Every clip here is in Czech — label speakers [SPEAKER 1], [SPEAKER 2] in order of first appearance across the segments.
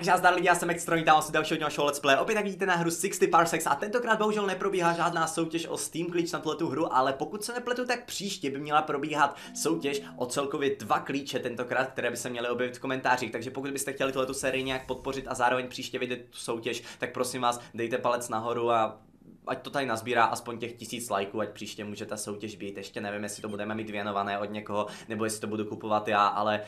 [SPEAKER 1] Takže zdar lidi, já jsem Extra, vítám se dalšího našeho let's play. Opět tak vidíte na hru 60 Parsecs a tentokrát bohužel neprobíhá žádná soutěž o Steam klíč na tuto hru, ale pokud se nepletu, tak příště by měla probíhat soutěž o celkově dva klíče tentokrát, které by se měly objevit v komentářích. Takže pokud byste chtěli tuto sérii nějak podpořit a zároveň příště vidět tu soutěž, tak prosím vás, dejte palec nahoru a ať to tady nazbírá aspoň těch tisíc lajků, ať příště může ta soutěž být. Ještě nevím, jestli to budeme mít věnované od někoho, nebo jestli to budu kupovat já, ale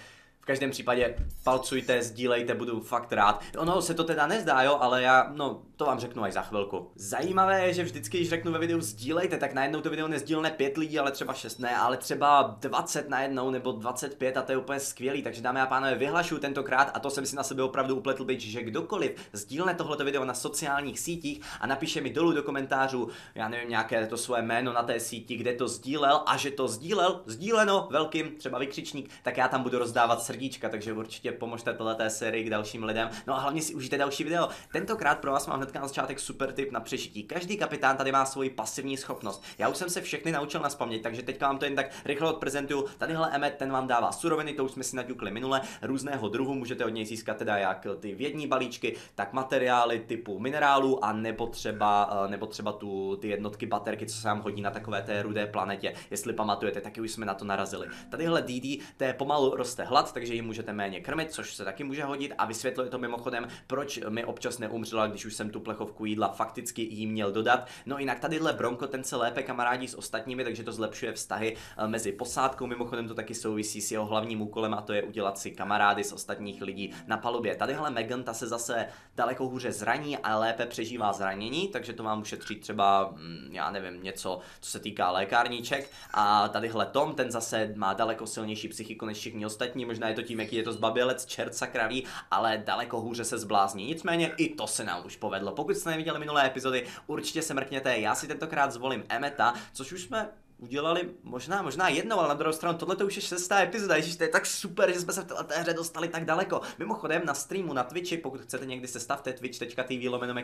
[SPEAKER 1] v každém případě palcujte, sdílejte, budu fakt rád. Ono se to teda nezdá, jo, ale já, no, to vám řeknu až za chvilku. Zajímavé je, že vždycky, když řeknu ve videu sdílejte, tak najednou to video nezdílne pět lidí, ale třeba šest ne, ale třeba 20 najednou nebo 25 a to je úplně skvělý. Takže dámy a pánové, vyhlašu tentokrát a to jsem si na sebe opravdu upletl být, že kdokoliv sdílne tohleto video na sociálních sítích a napíše mi dolů do komentářů, já nevím, nějaké to svoje jméno na té síti, kde to sdílel a že to sdílel, sdíleno velkým, třeba vykřičník, tak já tam budu rozdávat srdíčka, takže určitě pomožte této sérii k dalším lidem. No a hlavně si užijte další video. Tentokrát pro vás mám hned na začátek super tip na přežití. Každý kapitán tady má svoji pasivní schopnost. Já už jsem se všechny naučil na spaměť, takže teďka vám to jen tak rychle odprezentuju. Tadyhle Emmet, ten vám dává suroviny, to už jsme si naťukli minule, různého druhu, můžete od něj získat teda jak ty vědní balíčky, tak materiály typu minerálů a nebo třeba, eh, nebo třeba tu, ty jednotky baterky, co se vám hodí na takové té rudé planetě. Jestli pamatujete, taky už jsme na to narazili. Tadyhle DD, té pomalu roste hlad, takže ji můžete méně krmit, což se taky může hodit a vysvětluje to mimochodem, proč mi občas neumřela, když už jsem tu plechovku jídla fakticky jí měl dodat. No jinak tadyhle Bronco, ten se lépe kamarádí s ostatními, takže to zlepšuje vztahy eh, mezi posádkou, mimochodem to taky souvisí s jeho hlavním úkolem a to je udělat si kamarády z ostatních lidí na palubě. Tadyhle Megan, ta se zase daleko hůře zraní a lépe přežívá zranění, takže to vám ušetří třeba, mm, já nevím, něco, co se týká lékárníček. A tadyhle Tom, ten zase má daleko silnější psychiku než všichni ostatní, možná je to tím, jaký je to zbabělec, čert sakraví, ale daleko hůře se zblázní. Nicméně i to se nám už povedlo. Pokud jste neviděli minulé epizody, určitě se mrkněte. Já si tentokrát zvolím Emeta, což už jsme udělali možná, možná jednou, ale na druhou stranu tohle to už je šestá epizoda, ježiš, to je tak super, že jsme se v této hře dostali tak daleko. Mimochodem na streamu na Twitchi, pokud chcete někdy se stavte twitch.tv lomeno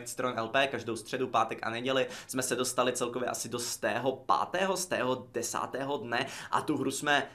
[SPEAKER 1] LP, každou středu, pátek a neděli jsme se dostali celkově asi do z tého pátého, z tého desátého dne a tu hru jsme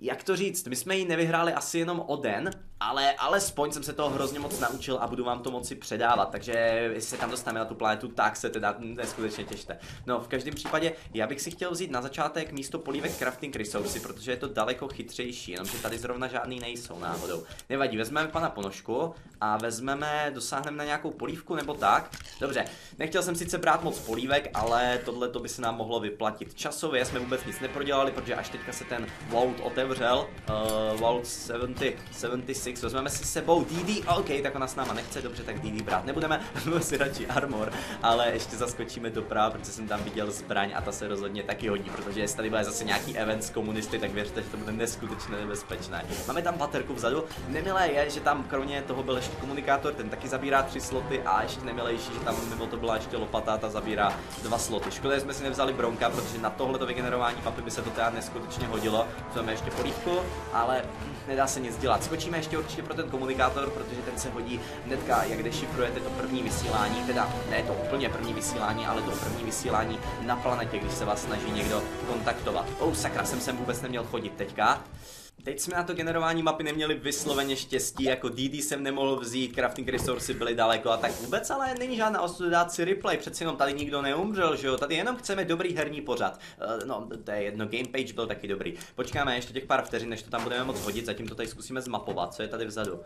[SPEAKER 1] jak to říct, my jsme ji nevyhráli asi jenom o den, ale alespoň jsem se toho hrozně moc naučil a budu vám to moci předávat, takže jestli se tam dostaneme na tu planetu, tak se teda neskutečně těšte. No, v každém případě, já bych si chtěl vzít na začátek místo polívek crafting resources, protože je to daleko chytřejší, jenomže tady zrovna žádný nejsou náhodou. Nevadí, vezmeme pana ponožku a vezmeme, dosáhneme na nějakou polívku nebo tak. Dobře, nechtěl jsem sice brát moc polívek, ale tohle to by se nám mohlo vyplatit. Časově jsme vůbec nic neprodělali, protože až teďka se ten vault otevřel, uh, vault 70, 76 6, vezmeme si sebou DD, OK, tak ona s náma nechce, dobře, tak DD brát nebudeme, vezmeme si radši armor, ale ještě zaskočíme doprava, protože jsem tam viděl zbraň a ta se rozhodně taky hodí, protože jestli tady bude zase nějaký event s komunisty, tak věřte, že to bude neskutečně nebezpečné. Máme tam baterku vzadu, nemilé je, že tam kromě toho byl ještě komunikátor, ten taky zabírá tři sloty a ještě nemilejší, že tam mimo to byla ještě lopata, ta zabírá dva sloty. Škoda, že jsme si nevzali bronka, protože na tohleto vygenerování mapy by se to teda neskutečně hodilo. Máme ještě polívku, ale nedá se nic dělat. Skočíme ještě určitě pro ten komunikátor, protože ten se hodí hnedka, jak dešifrujete to první vysílání, teda ne to úplně první vysílání, ale to první vysílání na planetě, když se vás snaží někdo kontaktovat. Oh, sakra, jsem sem vůbec neměl chodit teďka. Teď jsme na to generování mapy neměli vysloveně štěstí, jako DD jsem nemohl vzít, crafting resources byly daleko a tak vůbec, ale není žádná ostuda dát si replay, přeci jenom tady nikdo neumřel, že jo, tady jenom chceme dobrý herní pořad. Uh, no, to je jedno, game page byl taky dobrý. Počkáme ještě těch pár vteřin, než to tam budeme moc hodit, zatím to tady zkusíme zmapovat, co je tady vzadu.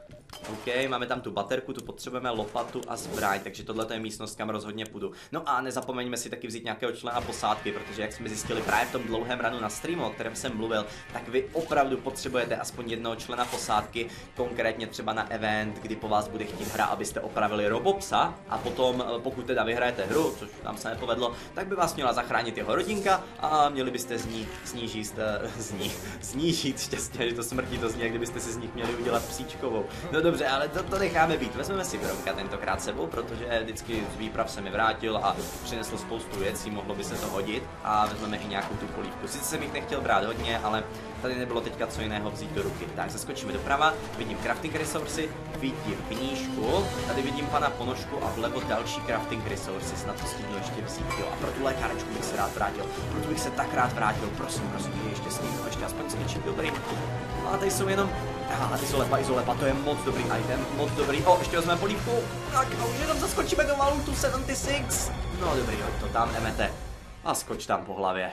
[SPEAKER 1] OK, máme tam tu baterku, tu potřebujeme lopatu a zbraň, takže tohle je místnost, kam rozhodně půjdu. No a nezapomeňme si taky vzít nějakého člena posádky, protože jak jsme zjistili právě v tom dlouhém ranu na streamu, o kterém jsem mluvil, tak vy opravdu potřebujete potřebujete aspoň jednoho člena posádky, konkrétně třeba na event, kdy po vás bude chtít hra, abyste opravili Robopsa a potom, eh, pokud teda vyhrajete hru, což nám se nepovedlo, tak by vás měla zachránit jeho rodinka a měli byste z ní snížit, uh, z ní, snížit šťastně, že to smrtí to zní, kdybyste si z nich měli udělat psíčkovou. No dobře, ale to, to necháme být. Vezmeme si Bronka tentokrát sebou, protože vždycky z výprav se mi vrátil a přinesl spoustu věcí, mohlo by se to hodit a vezmeme i nějakou tu polívku. Sice jsem jich nechtěl brát hodně, ale tady nebylo teďka co jiného vzít do ruky. Tak zaskočíme doprava, vidím crafting resources, vidím knížku, tady vidím pana ponožku a vlevo další crafting resources, snad to stihnu ještě vzít, jo. A pro tu lékárečku bych se rád vrátil, proto bych se tak rád vrátil, prosím, prosím, ještě s ním, ještě aspoň s něčím dobrým. No a tady jsou jenom Aha, izolepa, izolepa, to je moc dobrý item, moc dobrý. O, ještě vezmeme polívku. Tak a už jenom zaskočíme do valutu 76. No dobrý, hoď to tam, emete. A skoč tam po hlavě.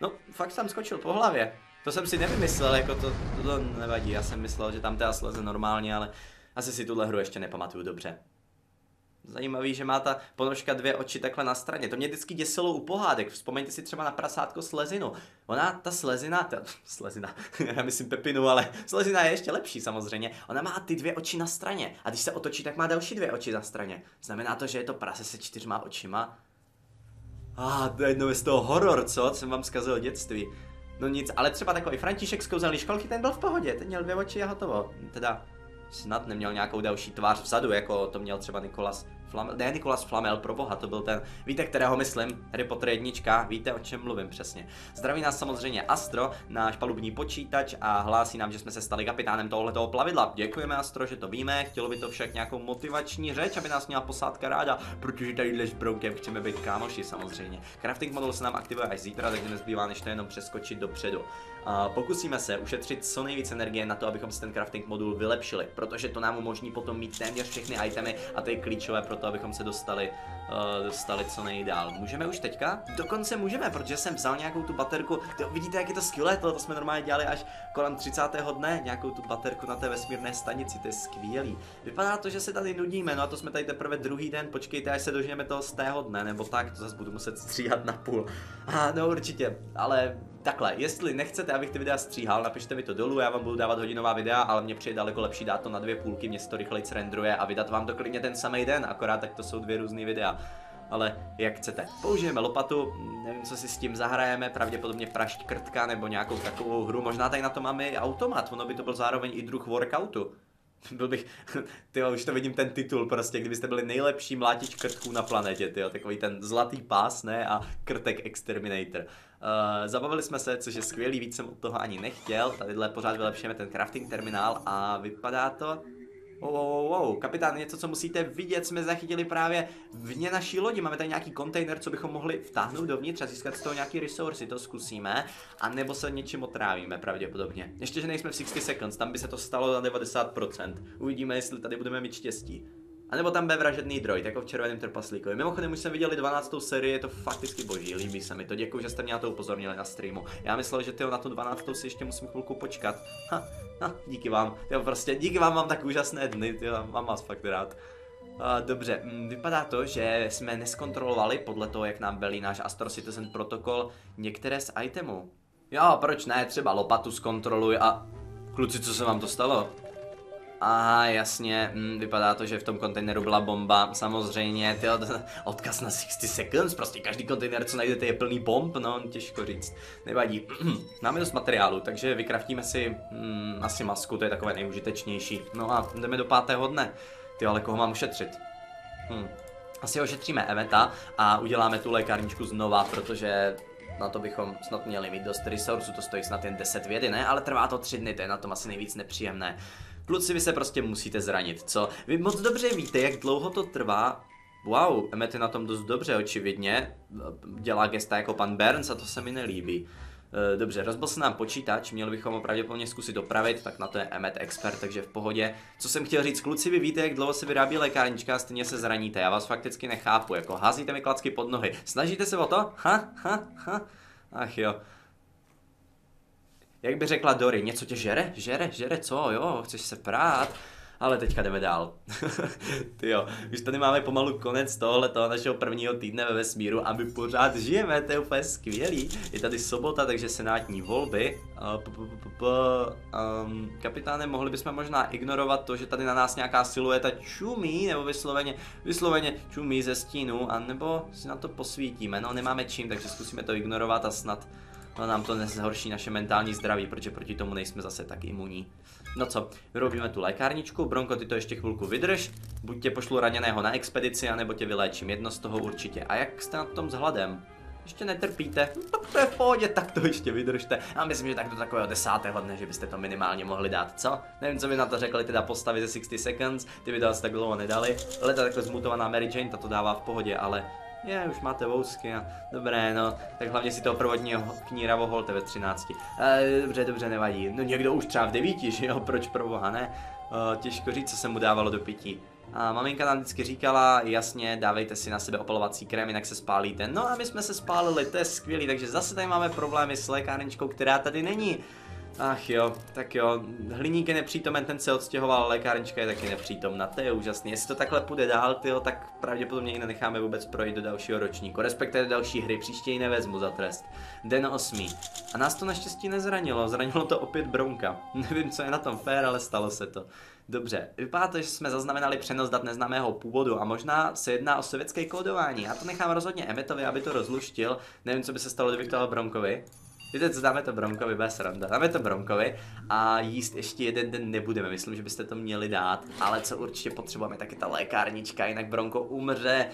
[SPEAKER 1] No, fakt tam skočil po hlavě. To jsem si nevymyslel, jako to, to, to nevadí. Já jsem myslel, že tam teda sleze normálně, ale asi si tuhle hru ještě nepamatuju dobře. Zajímavý, že má ta ponožka dvě oči takhle na straně. To mě vždycky děsilo u pohádek. Vzpomeňte si třeba na prasátko Slezinu. Ona, ta Slezina, ta, Slezina, já myslím Pepinu, ale Slezina je ještě lepší samozřejmě. Ona má ty dvě oči na straně. A když se otočí, tak má další dvě oči na straně. Znamená to, že je to prase se čtyřma očima? A ah, to je z toho horor, co? Jsem vám zkazil dětství. No nic, ale třeba takový František z kouzelný školky, ten byl v pohodě, ten měl dvě oči a hotovo. Teda snad neměl nějakou další tvář vzadu, jako to měl třeba Nikolas Flamel, ne Nikolas Flamel, pro boha, to byl ten, víte, kterého myslím, Harry Potter jednička, víte, o čem mluvím přesně. Zdraví nás samozřejmě Astro, náš palubní počítač a hlásí nám, že jsme se stali kapitánem tohoto plavidla. Děkujeme Astro, že to víme, chtělo by to však nějakou motivační řeč, aby nás měla posádka ráda, protože tady s Broukem chceme být kámoši samozřejmě. Crafting modul se nám aktivuje až zítra, takže nezbývá než to jenom přeskočit dopředu. Pokusíme se ušetřit co nejvíc energie na to, abychom si ten crafting modul vylepšili, protože to nám umožní potom mít téměř všechny itemy a to je klíčové pro to, abychom se dostali, uh, dostali co nejdál. Můžeme už teďka? Dokonce můžeme, protože jsem vzal nějakou tu baterku. To, vidíte, jak je to skvělé, to, to jsme normálně dělali až kolem 30. dne, nějakou tu baterku na té vesmírné stanici, to je skvělý. Vypadá to, že se tady nudíme, no a to jsme tady teprve druhý den, počkejte, až se dožijeme toho z tého dne, nebo tak, to zase budu muset stříhat na půl. A no určitě, ale takhle, jestli nechcete, abych ty videa stříhal, napište mi to dolů, já vám budu dávat hodinová videa, ale mě přijde daleko lepší dát to na dvě půlky, mě to rychleji rendruje a vydat vám to klidně ten samý den, akorát tak to jsou dvě různé videa. Ale jak chcete. Použijeme lopatu, nevím, co si s tím zahrajeme, pravděpodobně prašť krtka nebo nějakou takovou hru. Možná tady na to máme i automat, ono by to byl zároveň i druh workoutu. Byl bych, ty už to vidím ten titul prostě, kdybyste byli nejlepší mlátič krtků na planetě, ty takový ten zlatý pás, ne, a krtek Exterminator. Uh, zabavili jsme se, což je skvělý, víc jsem od toho ani nechtěl, tadyhle pořád vylepšujeme ten crafting terminál a vypadá to, Wow, wow, wow, kapitán, něco, co musíte vidět, jsme zachytili právě vně naší lodi. Máme tady nějaký kontejner, co bychom mohli vtáhnout dovnitř a získat z toho nějaký resursy, to zkusíme. A nebo se něčím otrávíme pravděpodobně. Ještě, že nejsme v 60 seconds, tam by se to stalo na 90%. Uvidíme, jestli tady budeme mít štěstí. A nebo tam bude vražedný droid, jako v červeném trpaslíkovi. Mimochodem už jsem viděli 12. sérii, je to fakticky boží, líbí se mi to. Děkuji, že jste mě na to upozornili na streamu. Já myslel, že tyjo, na tu 12. si ještě musím chvilku počkat. Ha, ha, díky vám. Jo, prostě díky vám mám tak úžasné dny, tyjo, mám vás fakt rád. Uh, dobře, mm, vypadá to, že jsme neskontrolovali podle toho, jak nám velí náš Astro Citizen protokol některé z itemů. Jo, proč ne, třeba lopatu zkontroluj a... Kluci, co se vám to stalo? Aha, jasně, hm, vypadá to, že v tom kontejneru byla bomba, samozřejmě, tyjo, odkaz na 60 seconds, prostě každý kontejner, co najdete, je plný bomb, no, těžko říct, nevadí. Máme dost materiálu, takže vykraftíme si hm, asi masku, to je takové nejužitečnější. No a jdeme do pátého dne, ty ale koho mám ušetřit? Hm. Asi ošetříme Eveta a uděláme tu lékárničku znova, protože na to bychom snad měli mít dost resursů, to stojí snad jen 10 vědy, ne? Ale trvá to 3 dny, to je na tom asi nejvíc nepříjemné. Kluci, vy se prostě musíte zranit, co? Vy moc dobře víte, jak dlouho to trvá. Wow, Emmet je na tom dost dobře, očividně. Dělá gesta jako pan Burns a to se mi nelíbí. Eh, dobře, rozbil se nám počítač, měli bychom ho pravděpodobně zkusit opravit, tak na to je Emmet expert, takže v pohodě. Co jsem chtěl říct, kluci, vy víte, jak dlouho se vyrábí lékárnička a stejně se zraníte, já vás fakticky nechápu, jako házíte mi klacky pod nohy. Snažíte se o to? Ha, ha, ha. Ach jo. Jak by řekla Dory, něco tě žere? Žere, žere, co, jo, chceš se prát? Ale teďka jdeme dál. Ty jo, už tady máme pomalu konec tohle toho našeho prvního týdne ve vesmíru a my pořád žijeme, to je úplně skvělý. Je tady sobota, takže senátní volby. Um, kapitáne, mohli bychom možná ignorovat to, že tady na nás nějaká silueta čumí, nebo vysloveně, vysloveně čumí ze stínu, anebo si na to posvítíme. No, nemáme čím, takže zkusíme to ignorovat a snad No nám to nezhorší naše mentální zdraví, protože proti tomu nejsme zase tak imunní. No co, vyrobíme tu lékárničku, Bronko, ty to ještě chvilku vydrž, buď tě pošlu raněného na expedici, anebo tě vyléčím, jedno z toho určitě. A jak jste na tom s hladem? Ještě netrpíte? No to je v pohodě, tak to ještě vydržte. Já myslím, že tak do takového desátého dne, že byste to minimálně mohli dát, co? Nevím, co by na to řekli teda postavy ze 60 seconds, ty by to asi tak dlouho nedali. Ale ta takhle zmutovaná Mary Jane, ta to dává v pohodě, ale Je, už máte vousky a dobré, no, tak hlavně si toho prvotního kníra voholte ve 13. E, dobře, dobře, nevadí. No někdo už třeba v devíti, že jo, proč pro boha, ne? E, těžko říct, co se mu dávalo do pití. A maminka nám vždycky říkala, jasně, dávejte si na sebe opalovací krém, jinak se spálíte. No a my jsme se spálili, to je skvělý, takže zase tady máme problémy s lékárničkou, která tady není. Ach jo, tak jo, hliník je nepřítomen, ten se odstěhoval, lékárnička je taky nepřítomná, to je úžasný. Jestli to takhle půjde dál, tyjo, tak pravděpodobně ji nenecháme vůbec projít do dalšího ročníku, respektive do další hry, příště ji nevezmu za trest. Den 8. A nás to naštěstí nezranilo, zranilo to opět Bronka. Nevím, co je na tom fér, ale stalo se to. Dobře, vypadá to, že jsme zaznamenali přenos dat neznámého původu a možná se jedná o sovětské kódování. Já to nechám rozhodně Emetovi, aby to rozluštil. Nevím, co by se stalo, kdybych to dal Bronkovi. Víte co, dáme to Bronkovi, bez randa. Dáme to Bronkovi a jíst ještě jeden den nebudeme, myslím, že byste to měli dát, ale co určitě potřebujeme, tak je ta lékárnička, jinak Bronko umře.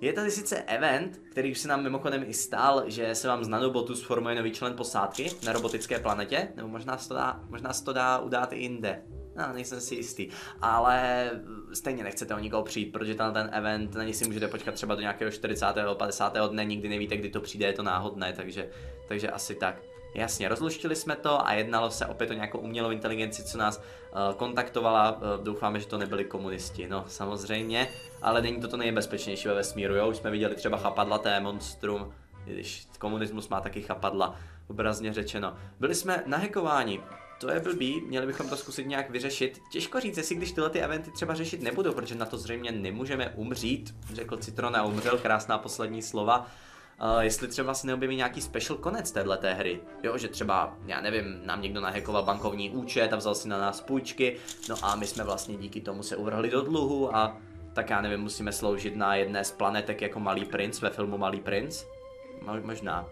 [SPEAKER 1] Je tady sice event, který už se nám mimochodem i stal, že se vám z nanobotu sformuje nový člen posádky na robotické planetě, nebo možná se to dá, možná se to dá udát i jinde. No, nejsem si jistý, ale stejně nechcete o nikoho přijít, protože ten, ten event, na něj si můžete počkat třeba do nějakého 40. 50. dne, nikdy nevíte, kdy to přijde, je to náhodné, takže, takže asi tak. Jasně, rozluštili jsme to a jednalo se opět o nějakou umělou inteligenci, co nás uh, kontaktovala. Uh, doufáme, že to nebyli komunisti, no samozřejmě, ale není to to nejbezpečnější ve vesmíru, jo? Už jsme viděli třeba chapadla té monstrum, když komunismus má taky chapadla, obrazně řečeno. Byli jsme nahekováni, to je blbý, měli bychom to zkusit nějak vyřešit. Těžko říct, jestli když tyhle ty eventy třeba řešit nebudou, protože na to zřejmě nemůžeme umřít, řekl Citrona umřel, krásná poslední slova. Uh, jestli třeba se neobjeví nějaký special konec téhle té hry. Jo, že třeba, já nevím, nám někdo nahekoval bankovní účet a vzal si na nás půjčky, no a my jsme vlastně díky tomu se uvrhli do dluhu a tak já nevím, musíme sloužit na jedné z planetek jako Malý princ ve filmu Malý princ? Mo možná.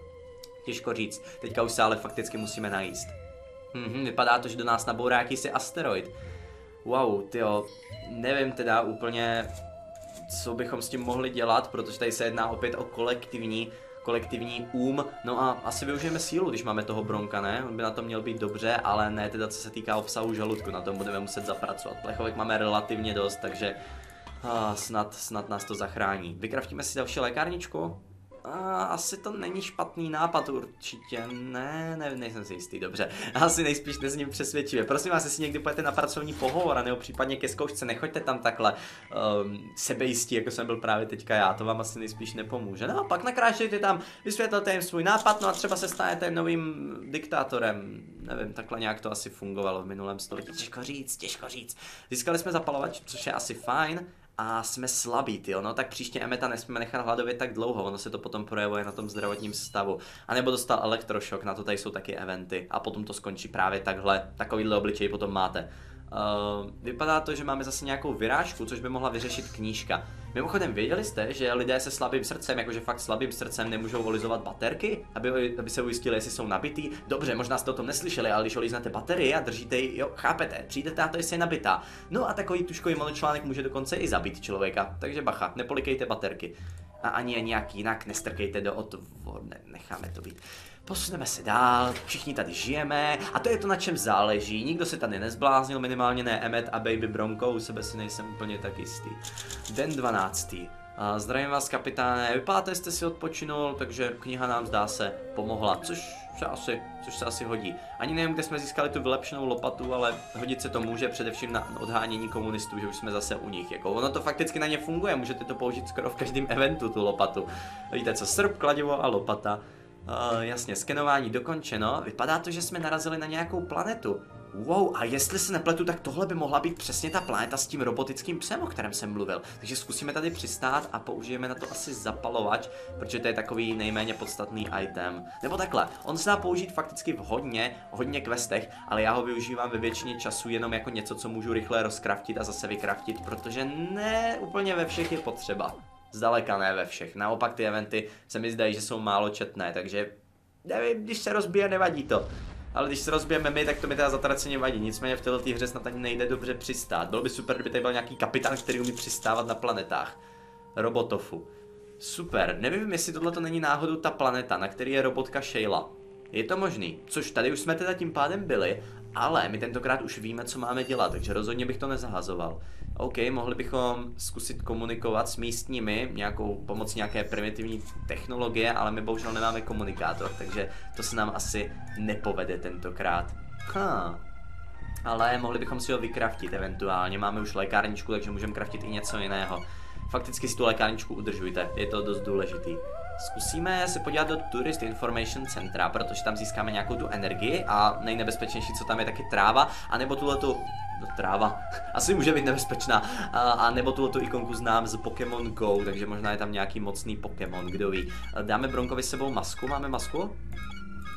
[SPEAKER 1] Těžko říct, teďka už se ale fakticky musíme najíst. Mhm, vypadá to, že do nás nabourá jakýsi asteroid. Wow, tyjo, nevím teda úplně, co bychom s tím mohli dělat, protože tady se jedná opět o kolektivní, kolektivní um, no a asi využijeme sílu, když máme toho Bronka, ne? On by na to měl být dobře, ale ne teda co se týká obsahu žaludku, na tom budeme muset zapracovat. Plechovek máme relativně dost, takže ah, snad, snad nás to zachrání. Vykraftíme si další lékárničku? Asi to není špatný nápad určitě, ne, ne, nejsem si jistý, dobře. Asi nejspíš nezním přesvědčivě. Prosím vás, jestli někdy pojete na pracovní pohovor, nebo případně ke zkoušce, nechoďte tam takhle um, sebejistí, jako jsem byl právě teďka já, to vám asi nejspíš nepomůže. No a pak nakrášejte tam, vysvětlete jim svůj nápad, no a třeba se stanete novým diktátorem. Nevím, takhle nějak to asi fungovalo v minulém století. Těžko říct, těžko říct. Získali jsme zapalovač, což je asi fajn a jsme slabí, jo, no tak příště Emeta nesmíme nechat hladovět tak dlouho, ono se to potom projevuje na tom zdravotním stavu. A nebo dostal elektrošok, na to tady jsou taky eventy a potom to skončí právě takhle, takovýhle obličej potom máte. Uh, vypadá to, že máme zase nějakou vyrážku, což by mohla vyřešit knížka. Mimochodem, věděli jste, že lidé se slabým srdcem, jakože fakt slabým srdcem, nemůžou volizovat baterky, aby, aby se ujistili, jestli jsou nabitý? Dobře, možná jste o tom neslyšeli, ale když olíznete baterii a držíte ji, jo, chápete, přijdete na to, jestli je nabitá. No a takový tuškový monočlánek může dokonce i zabít člověka, takže bacha, nepolikejte baterky. A ani je nějak jinak nestrkejte do otvor, ne, necháme to být. Posuneme se dál, všichni tady žijeme a to je to, na čem záleží. Nikdo se tady nezbláznil, minimálně ne Emmet a Baby Bronco, u sebe si nejsem úplně tak jistý. Den 12. A zdravím vás, kapitáne. Vypadáte, jste si odpočinul, takže kniha nám zdá se pomohla, což se asi, což se asi hodí. Ani nevím, kde jsme získali tu vylepšenou lopatu, ale hodit se to může především na odhánění komunistů, že už jsme zase u nich. Jako ono to fakticky na ně funguje, můžete to použít skoro v každém eventu, tu lopatu. Víte co, srp, kladivo a lopata. Uh, jasně, skenování dokončeno. Vypadá to, že jsme narazili na nějakou planetu. Wow, a jestli se nepletu, tak tohle by mohla být přesně ta planeta s tím robotickým psem, o kterém jsem mluvil. Takže zkusíme tady přistát a použijeme na to asi zapalovač, protože to je takový nejméně podstatný item. Nebo takhle, on se dá použít fakticky v hodně, hodně questech, ale já ho využívám ve většině času jenom jako něco, co můžu rychle rozkraftit a zase vykraftit, protože ne úplně ve všech je potřeba. Zdaleka ne ve všech. Naopak ty eventy se mi zdají, že jsou málo četné, takže nevím, když se rozbije, nevadí to. Ale když se rozbijeme my, tak to mi teda zatraceně vadí. Nicméně v této hře snad ani nejde dobře přistát. Bylo by super, kdyby tady byl nějaký kapitán, který umí přistávat na planetách. Robotofu. Super, nevím, jestli tohle to není náhodou ta planeta, na který je robotka Shayla. Je to možný, což tady už jsme teda tím pádem byli, ale my tentokrát už víme, co máme dělat, takže rozhodně bych to nezahazoval. OK, mohli bychom zkusit komunikovat s místními nějakou pomocí nějaké primitivní technologie, ale my bohužel nemáme komunikátor, takže to se nám asi nepovede tentokrát. Huh. Ale mohli bychom si ho vykraftit eventuálně, máme už lékárničku, takže můžeme kraftit i něco jiného. Fakticky si tu lékárničku udržujte, je to dost důležitý. Zkusíme se podívat do Tourist Information Centra, protože tam získáme nějakou tu energii a nejnebezpečnější, co tam je, taky tráva, anebo tuhle tu no, tráva, asi může být nebezpečná, a, a nebo tuhle tu ikonku znám z Pokémon Go, takže možná je tam nějaký mocný Pokémon, kdo ví. Dáme Bronkovi sebou masku, máme masku?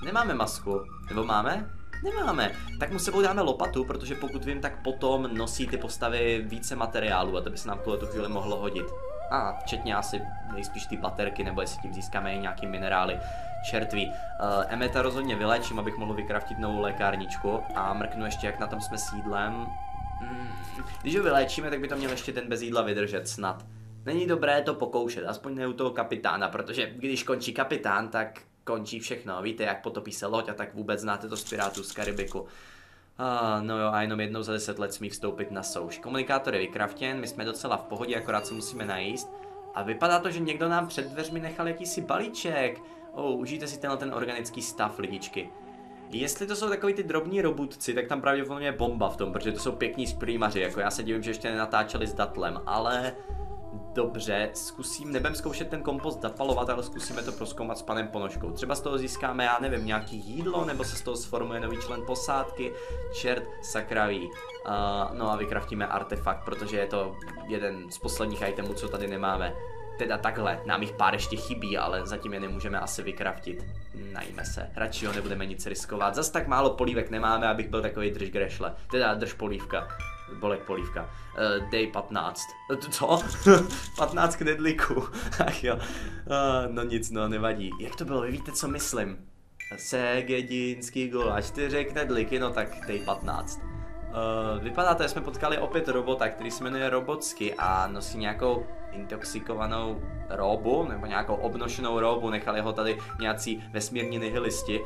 [SPEAKER 1] Nemáme masku, nebo máme? Nemáme. Tak mu sebou dáme lopatu, protože pokud vím, tak potom nosí ty postavy více materiálu a to by se nám tuhle tu chvíli mohlo hodit. A včetně asi nejspíš ty baterky, nebo jestli tím získáme i nějaký minerály. Čertví. Uh, Emeta rozhodně vylečím, abych mohl vykraftit novou lékárničku a mrknu ještě, jak na tom jsme s jídlem. Mm, když ho vyléčíme, tak by to měl ještě ten bez jídla vydržet snad. Není dobré to pokoušet, aspoň ne u toho kapitána, protože když končí kapitán, tak končí všechno. Víte, jak potopí se loď a tak vůbec znáte to z Pirátů z Karibiku. Ah, no jo, a jenom jednou za deset let smí vstoupit na souš. Komunikátor je vykraftěn, my jsme docela v pohodě, akorát se musíme najíst. A vypadá to, že někdo nám před dveřmi nechal jakýsi balíček. Oh, užijte si tenhle ten organický stav, lidičky. Jestli to jsou takový ty drobní robotci, tak tam pravděpodobně je bomba v tom, protože to jsou pěkní sprýmaři, jako já se divím, že ještě nenatáčeli s datlem, ale Dobře, zkusím, nebudem zkoušet ten kompost zapalovat, ale zkusíme to proskoumat s panem Ponožkou. Třeba z toho získáme, já nevím, nějaký jídlo, nebo se z toho sformuje nový člen posádky, čert sakraví. Uh, no a vykraftíme artefakt, protože je to jeden z posledních itemů, co tady nemáme. Teda takhle, nám jich pár ještě chybí, ale zatím je nemůžeme asi vykraftit. Najme se, radši ho nebudeme nic riskovat. Zas tak málo polívek nemáme, abych byl takový drž grešle. Teda drž polívka. Bolek polívka. Uh, day 15. Uh, co? 15 knedlíků. Ach jo. Uh, no nic, no nevadí. Jak to bylo, vy víte, co myslím? Segedinský a 4 knedlíky, no tak day 15. Uh, vypadá to, že jsme potkali opět robota, který se jmenuje Robotsky a nosí nějakou intoxikovanou robu, nebo nějakou obnošenou robu, nechali ho tady nějací vesmírní nihilisti.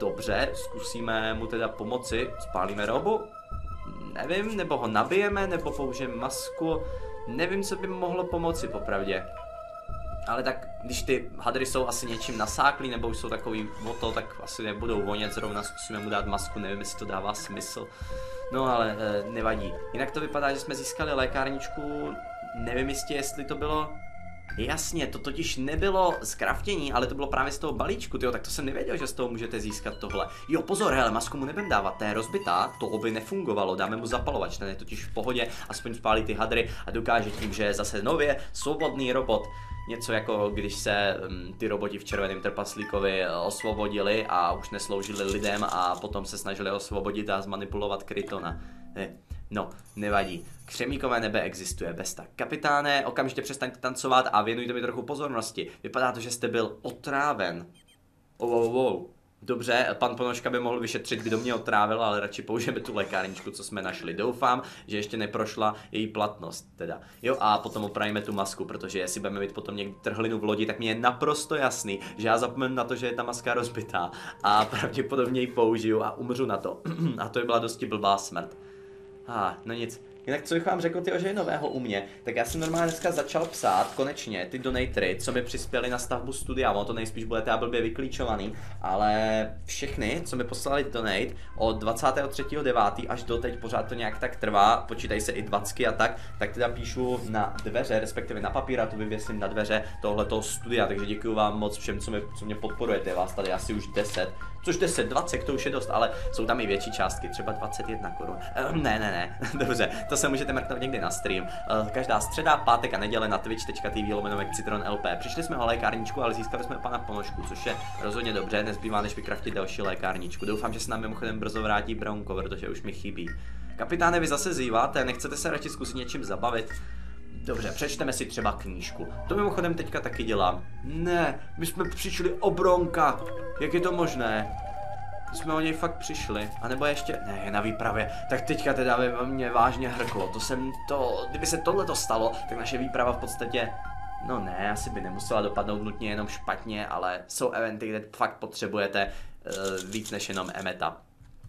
[SPEAKER 1] Dobře, zkusíme mu teda pomoci, spálíme robu, nevím, nebo ho nabijeme, nebo použijeme masku, nevím, co by mohlo pomoci popravdě. Ale tak, když ty hadry jsou asi něčím nasáklí, nebo už jsou takový o to, tak asi nebudou vonět, zrovna zkusíme mu dát masku, nevím, jestli to dává smysl. No ale e, nevadí. Jinak to vypadá, že jsme získali lékárničku, nevím jistě, jestli to bylo Jasně, to totiž nebylo z kraftění, ale to bylo právě z toho balíčku, tyjo, tak to jsem nevěděl, že z toho můžete získat tohle. Jo, pozor, hele, masku mu nebudem dávat, to je rozbitá, to by nefungovalo, dáme mu zapalovač, ten je totiž v pohodě, aspoň spálí ty hadry a dokáže tím, že je zase nově svobodný robot. Něco jako když se um, ty roboti v červeném trpaslíkovi osvobodili a už nesloužili lidem a potom se snažili osvobodit a zmanipulovat Krytona. Eh, no, nevadí. Křemíkové nebe existuje bez tak. Kapitáne, okamžitě přestaňte tancovat a věnujte mi trochu pozornosti. Vypadá to, že jste byl otráven. Oh, oh, oh. Dobře, pan Ponožka by mohl vyšetřit, kdo mě otrávil, ale radši použijeme tu lékárničku, co jsme našli. Doufám, že ještě neprošla její platnost. Teda. Jo, a potom opravíme tu masku, protože jestli budeme mít potom někdy trhlinu v lodi, tak mi je naprosto jasný, že já zapomenu na to, že je ta maska rozbitá a pravděpodobně ji použiju a umřu na to. a to by byla dosti blbá smrt. A, ah, no nic, Jinak co bych vám řekl, ty že je nového u mě, tak já jsem normálně dneska začal psát konečně ty donatory, co mi přispěli na stavbu studia, ono to nejspíš bude teda blbě vyklíčovaný, ale všechny, co mi poslali donate od 23.9. až do teď pořád to nějak tak trvá, počítají se i 20 a tak, tak teda píšu na dveře, respektive na papír a tu vyvěsím na dveře tohoto studia, takže děkuji vám moc všem, co, mi, co mě podporujete, vás tady asi už 10, což 10, 20, to už je dost, ale jsou tam i větší částky, třeba 21 korun. Ehm, ne, ne, ne, dobře, to se můžete mrknout někdy na stream. Ehm, každá středa, pátek a neděle na twitch.tv lomenovek Citron LP. Přišli jsme o lékárničku, ale získali jsme pana ponožku, což je rozhodně dobře, nezbývá než vykraftit další lékárničku. Doufám, že se nám mimochodem brzo vrátí Bronco, protože už mi chybí. Kapitáne, vy zase zýváte, nechcete se radši zkusit něčím zabavit? Dobře, přečteme si třeba knížku. To mimochodem teďka taky dělám. Ne, my jsme přišli o Bronka. Jak je to možné? Jsme o něj fakt přišli. A nebo ještě, ne, je na výpravě. Tak teďka teda by mě vážně hrklo. To jsem to, kdyby se tohle to stalo, tak naše výprava v podstatě No ne, asi by nemusela dopadnout nutně jenom špatně, ale jsou eventy, kde fakt potřebujete uh, víc než jenom emeta.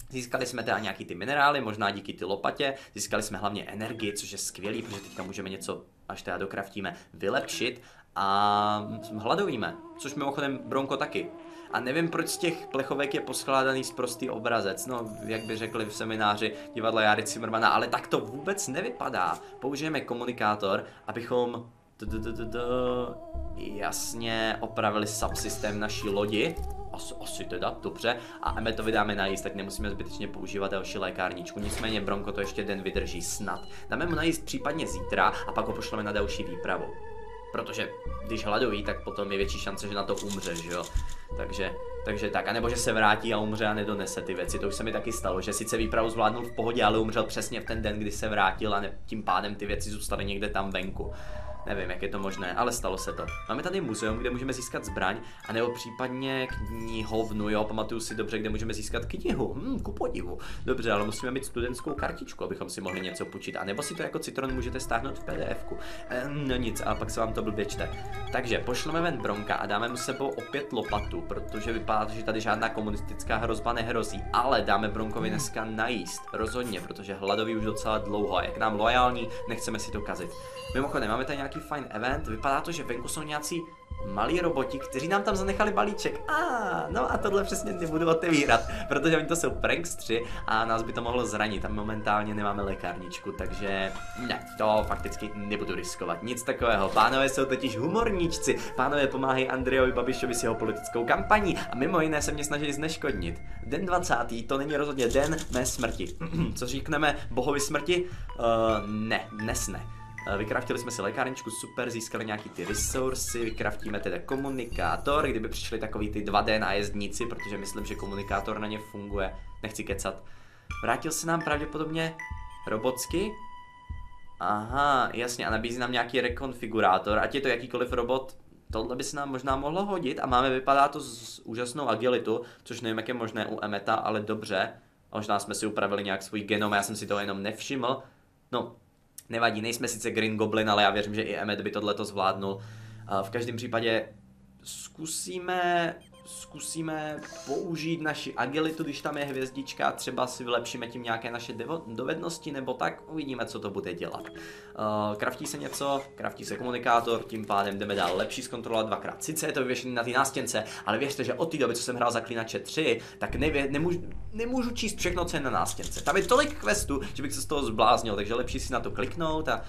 [SPEAKER 1] Získali jsme teda nějaký ty minerály, možná díky ty lopatě, získali jsme hlavně energii, což je skvělý, protože teďka můžeme něco, až teda dokraftíme, vylepšit a hladovíme, což mimochodem Bronko taky. A nevím, proč z těch plechovek je poskládaný z prostý obrazec. No, jak by řekli v semináři divadla Jary Cimrmana, ale tak to vůbec nevypadá. Použijeme komunikátor, abychom jasně opravili subsystém naší lodi. Asi, asi teda, dobře. A my to vydáme najíst, tak nemusíme zbytečně používat další lékárničku. Nicméně Bronko to ještě den vydrží snad. Dáme mu najíst případně zítra a pak ho pošleme na další výpravu protože když hladoví, tak potom je větší šance, že na to umře, že jo. Takže, takže tak, anebo že se vrátí a umře a nedonese ty věci, to už se mi taky stalo, že sice výpravu zvládnul v pohodě, ale umřel přesně v ten den, kdy se vrátil a ne, tím pádem ty věci zůstaly někde tam venku. Nevím, jak je to možné, ale stalo se to. Máme tady muzeum, kde můžeme získat zbraň, a nebo případně knihovnu, jo, pamatuju si dobře, kde můžeme získat knihu. Hm, ku podivu. Dobře, ale musíme mít studentskou kartičku, abychom si mohli něco půjčit. A nebo si to jako Citron můžete stáhnout v PDF-ku. Ehm, no nic, a pak se vám to blbě čte. Takže pošleme ven Bronka a dáme mu sebou opět lopatu, protože vypadá, že tady žádná komunistická hrozba nehrozí. Ale dáme Bronkovi dneska najíst. Rozhodně, protože hladoví už docela dlouho a jak nám loajální, nechceme si to kazit. Mimochodem, máme tady nějaký fajn event, vypadá to, že venku jsou nějací malí roboti, kteří nám tam zanechali balíček. A ah, no a tohle přesně nebudu otevírat, protože oni to jsou prankstři a nás by to mohlo zranit a momentálně nemáme lékárničku, takže ne, to fakticky nebudu riskovat. Nic takového. Pánové jsou totiž humorníčci. Pánové pomáhají Andrejovi Babišovi s jeho politickou kampaní a mimo jiné se mě snažili zneškodnit. Den 20. to není rozhodně den mé smrti. Co říkneme bohovi smrti? Uh, ne, dnes ne. Eh, vykraftili jsme si lékárničku, super, získali nějaký ty resursy, vykraftíme teda komunikátor, kdyby přišli takový ty 2D nájezdníci, protože myslím, že komunikátor na ně funguje, nechci kecat. Vrátil se nám pravděpodobně robotsky, Aha, jasně, a nabízí nám nějaký rekonfigurátor, ať je to jakýkoliv robot, tohle by se nám možná mohlo hodit a máme, vypadá to s úžasnou agilitu, což nevím, jak je možné u Emeta, ale dobře. Možná jsme si upravili nějak svůj genom, já jsem si toho jenom nevšiml. No, Nevadí, nejsme sice Green Goblin, ale já věřím, že i Emmet by tohle zvládnul. V každém případě zkusíme zkusíme použít naši agilitu, když tam je hvězdička, třeba si vylepšíme tím nějaké naše dovednosti, nebo tak uvidíme, co to bude dělat. Uh, kraftí se něco, kraftí se komunikátor, tím pádem jdeme dál lepší zkontrolovat dvakrát. Sice je to vyvěšený na ty nástěnce, ale věřte, že od té doby, co jsem hrál za Klinače 3, tak nevě, nemůžu, nemůžu číst všechno, co je na nástěnce. Tam je tolik questů, že bych se z toho zbláznil, takže lepší si na to kliknout a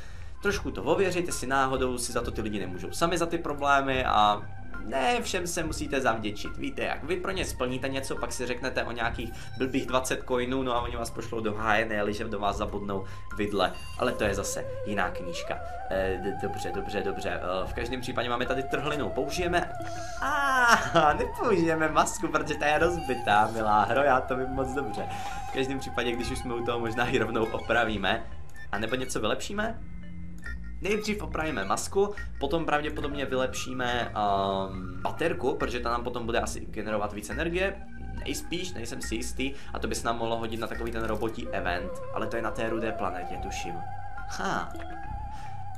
[SPEAKER 1] trošku to ověřit, jestli náhodou si za to ty lidi nemůžou sami za ty problémy a ne všem se musíte zavděčit. Víte jak, vy pro ně splníte něco, pak si řeknete o nějakých blbých 20 coinů, no a oni vás pošlou do háje, že do vás zabudnou vidle. Ale to je zase jiná knížka. E, dobře, dobře, dobře. E, v každém případě máme tady trhlinu. Použijeme... A nepoužijeme masku, protože ta je rozbitá, milá hro, já to vím moc dobře. V každém případě, když už jsme u toho, možná ji rovnou opravíme. A nebo něco vylepšíme? Nejdřív opravíme masku, potom pravděpodobně vylepšíme um, baterku, protože ta nám potom bude asi generovat víc energie. Nejspíš, nejsem si jistý, a to by se nám mohlo hodit na takový ten robotí event, ale to je na té rudé planetě, tuším. Ha,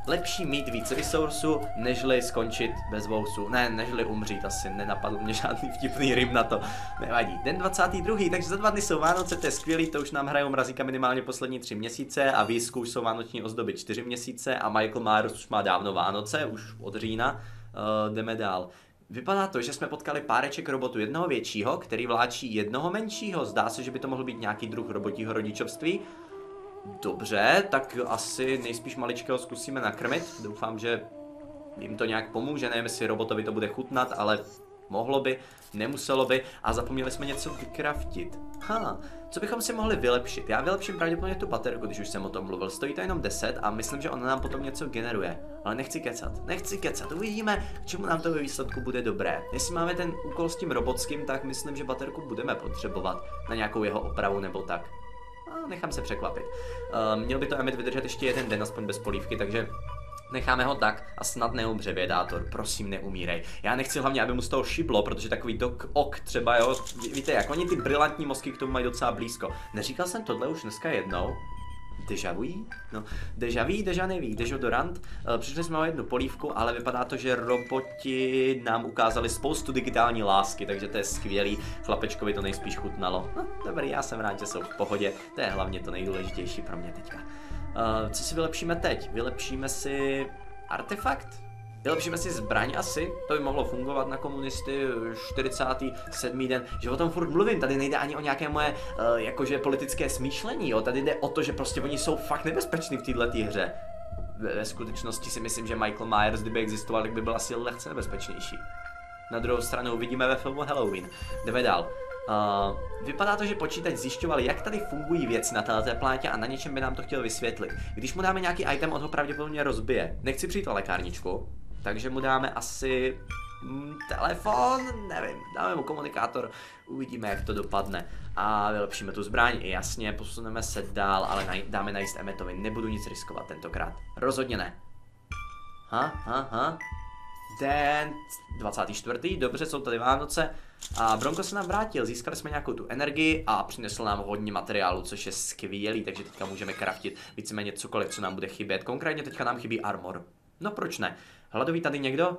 [SPEAKER 1] lepší mít víc resursu, nežli skončit bez vousu. Ne, nežli umřít, asi nenapadl mě žádný vtipný rym na to. Nevadí. Den 22. takže za dva dny jsou Vánoce, to je skvělý, to už nám hrajou mrazíka minimálně poslední tři měsíce a výzku jsou vánoční ozdoby čtyři měsíce a Michael Myers už má dávno Vánoce, už od října. Uh, jdeme dál. Vypadá to, že jsme potkali páreček robotu jednoho většího, který vláčí jednoho menšího. Zdá se, že by to mohl být nějaký druh robotího rodičovství. Dobře, tak asi nejspíš maličkého zkusíme nakrmit. Doufám, že jim to nějak pomůže, nevím, jestli robotovi to bude chutnat, ale mohlo by, nemuselo by a zapomněli jsme něco vykraftit. Ha, co bychom si mohli vylepšit? Já vylepším pravděpodobně tu baterku, když už jsem o tom mluvil. Stojí to jenom 10 a myslím, že ona nám potom něco generuje. Ale nechci kecat, nechci kecat, uvidíme, k čemu nám to ve výsledku bude dobré. Jestli máme ten úkol s tím robotským, tak myslím, že baterku budeme potřebovat na nějakou jeho opravu nebo tak a nechám se překvapit. Uh, měl by to Emmet vydržet ještě jeden den, aspoň bez polívky, takže Necháme ho tak a snad neumře vědátor, prosím neumírej. Já nechci hlavně, aby mu z toho šiblo, protože takový dok ok třeba, jo, víte jak, oni ty brilantní mozky k tomu mají docela blízko. Neříkal jsem tohle už dneska jednou? Deja vu? No, deja vu, deja neví, dežodorant. Eh, přišli jsme o jednu polívku, ale vypadá to, že roboti nám ukázali spoustu digitální lásky, takže to je skvělý. Chlapečkovi to nejspíš chutnalo. No, dobrý, já jsem rád, že jsou v pohodě. To je hlavně to nejdůležitější pro mě teďka. Uh, co si vylepšíme teď? Vylepšíme si artefakt? Vylepšíme si zbraň asi, to by mohlo fungovat na komunisty 47. den, že o tom furt mluvím, tady nejde ani o nějaké moje uh, jakože politické smýšlení, jo, tady jde o to, že prostě oni jsou fakt nebezpeční v této hře. Ve, ve skutečnosti si myslím, že Michael Myers, kdyby existoval, tak by byl asi lehce nebezpečnější. Na druhou stranu uvidíme ve filmu Halloween. Jdeme dál. Uh, vypadá to, že počítač zjišťoval, jak tady fungují věci na této planetě a na něčem by nám to chtěl vysvětlit. Když mu dáme nějaký item, on ho pravděpodobně rozbije. Nechci přijít o lékárničku, takže mu dáme asi mm, telefon, nevím, dáme mu komunikátor, uvidíme, jak to dopadne. A vylepšíme tu zbraň, jasně, posuneme se dál, ale naj, dáme najíst Emetovi, nebudu nic riskovat tentokrát. Rozhodně ne. Ha, ha, ha. Den 24. Dobře, jsou tady Vánoce. A Bronco se nám vrátil, získali jsme nějakou tu energii a přinesl nám hodně materiálu, což je skvělý, takže teďka můžeme craftit víceméně cokoliv, co nám bude chybět. Konkrétně teďka nám chybí armor. No proč ne? Hladový tady někdo?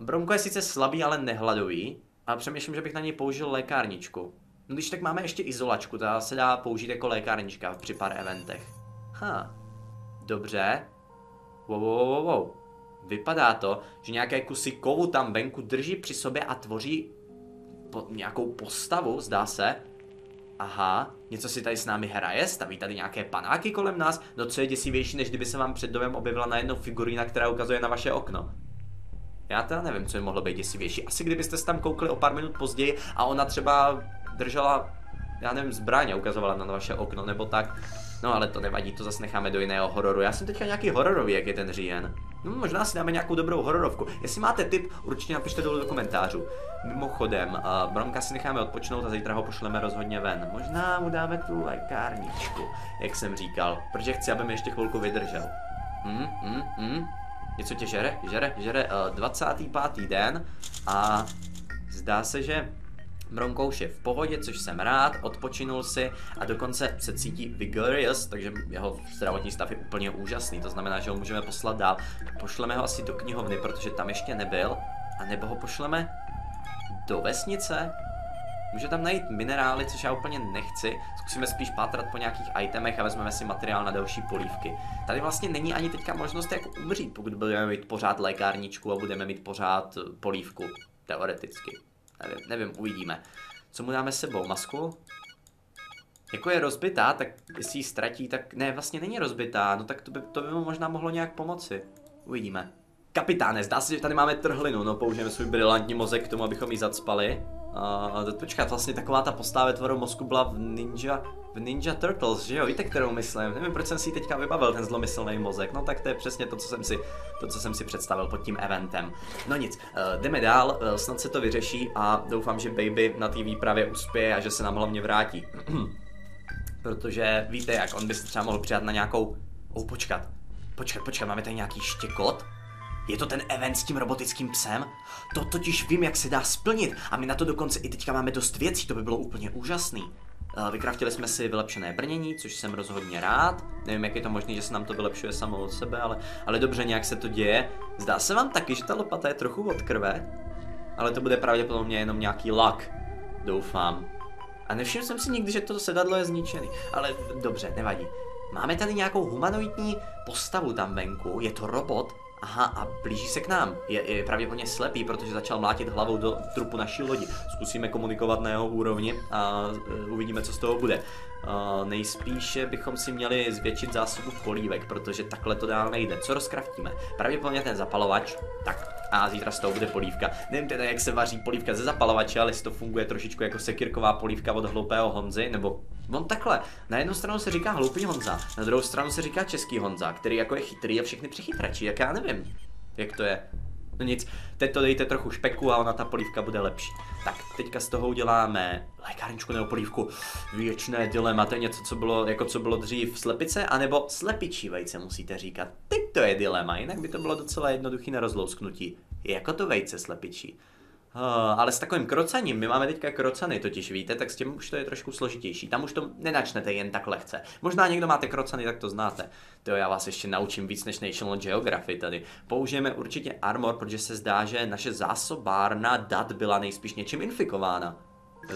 [SPEAKER 1] Bronko je sice slabý, ale nehladový. A přemýšlím, že bych na něj použil lékárničku. No když tak máme ještě izolačku, ta se dá použít jako lékárnička při pár eventech. Ha, dobře. Wow, wow, wow, wow. Vypadá to, že nějaké kusy kovu tam venku drží při sobě a tvoří po, nějakou postavu, zdá se. Aha, něco si tady s námi hraje, staví tady nějaké panáky kolem nás, no co je děsivější, než kdyby se vám před domem objevila najednou figurína, která ukazuje na vaše okno. Já teda nevím, co by mohlo být děsivější. Asi kdybyste se tam koukli o pár minut později a ona třeba držela, já nevím, zbraň a ukazovala na vaše okno nebo tak. No ale to nevadí, to zase necháme do jiného hororu. Já jsem teďka nějaký hororový, jak je ten říjen. No možná si dáme nějakou dobrou hororovku. Jestli máte tip, určitě napište dolů do komentářů. Mimochodem, uh, Bronka si necháme odpočnout a zítra ho pošleme rozhodně ven. Možná mu dáme tu lékárničku, jak jsem říkal, protože chci, aby mi ještě chvilku vydržel. Hm, hm, hm. Něco tě žere, žere, žere. Uh, 25. den a zdá se, že Bronkouš je v pohodě, což jsem rád, odpočinul si a dokonce se cítí vigorous, takže jeho zdravotní stav je úplně úžasný, to znamená, že ho můžeme poslat dál. Pošleme ho asi do knihovny, protože tam ještě nebyl, a nebo ho pošleme do vesnice, Může tam najít minerály, což já úplně nechci. Zkusíme spíš pátrat po nějakých itemech a vezmeme si materiál na další polívky. Tady vlastně není ani teďka možnost jako umřít, pokud budeme mít pořád lékárničku a budeme mít pořád polívku. Teoreticky. Nevím, nevím, uvidíme. Co mu dáme sebou? Masku? Jako je rozbitá, tak jestli ji ztratí, tak ne, vlastně není rozbitá, no tak to by, to by mu možná mohlo nějak pomoci. Uvidíme. Kapitáne, zdá se, že tady máme trhlinu, no použijeme svůj brilantní mozek k tomu, abychom ji zacpali. Uh, počkat, vlastně taková ta postava tvaru mozku byla v Ninja, v Ninja Turtles, že jo, víte, kterou myslím, nevím, proč jsem si teďka vybavil ten zlomyslný mozek, no tak to je přesně to, co jsem si, to, co jsem si představil pod tím eventem. No nic, uh, jdeme dál, uh, snad se to vyřeší a doufám, že Baby na té výpravě uspěje a že se nám hlavně vrátí. Protože víte jak, on by se třeba mohl přijat na nějakou, oh počkat, počkat, počkat, máme tady nějaký štěkot? Je to ten event s tím robotickým psem? To totiž vím, jak se dá splnit a my na to dokonce i teďka máme dost věcí, to by bylo úplně úžasný. Eh, vykraftili jsme si vylepšené brnění, což jsem rozhodně rád. Nevím, jak je to možné, že se nám to vylepšuje samo od sebe, ale, ale dobře, nějak se to děje. Zdá se vám taky, že ta lopata je trochu od krve? Ale to bude pravděpodobně jenom nějaký lak. Doufám. A nevšiml jsem si nikdy, že to sedadlo je zničený. Ale dobře, nevadí. Máme tady nějakou humanoidní postavu tam venku, je to robot, Aha, a blíží se k nám. Je, je pravděpodobně slepý, protože začal mlátit hlavou do trupu naší lodi. Zkusíme komunikovat na jeho úrovni a uh, uvidíme, co z toho bude. Uh, nejspíše bychom si měli zvětšit zásobu polívek, protože takhle to dál nejde. Co rozkraftíme? Pravděpodobně ten zapalovač. Tak, a zítra z toho bude polívka. Nevím teda, jak se vaří polívka ze zapalovače, ale jestli to funguje trošičku jako sekirková polívka od hloupého Honzy, nebo on takhle. Na jednu stranu se říká hloupý Honza, na druhou stranu se říká český Honza, který jako je chytrý a všechny přechytračí, jak já nevím, jak to je. No nic, teď to dejte trochu špeku a ona ta polívka bude lepší. Tak, teďka z toho uděláme lékárničku nebo polívku. Věčné dilema, to je něco, co bylo, jako co bylo dřív slepice, anebo slepičí vejce musíte říkat. Teď to je dilema, jinak by to bylo docela jednoduchý na rozlousknutí. Jako to vejce slepičí. Uh, ale s takovým krocením, my máme teďka krocany, totiž víte, tak s tím už to je trošku složitější. Tam už to nenačnete jen tak lehce. Možná někdo máte krocany, tak to znáte. To já vás ještě naučím víc než National Geography tady. Použijeme určitě armor, protože se zdá, že naše zásobárna dat byla nejspíš něčím infikována.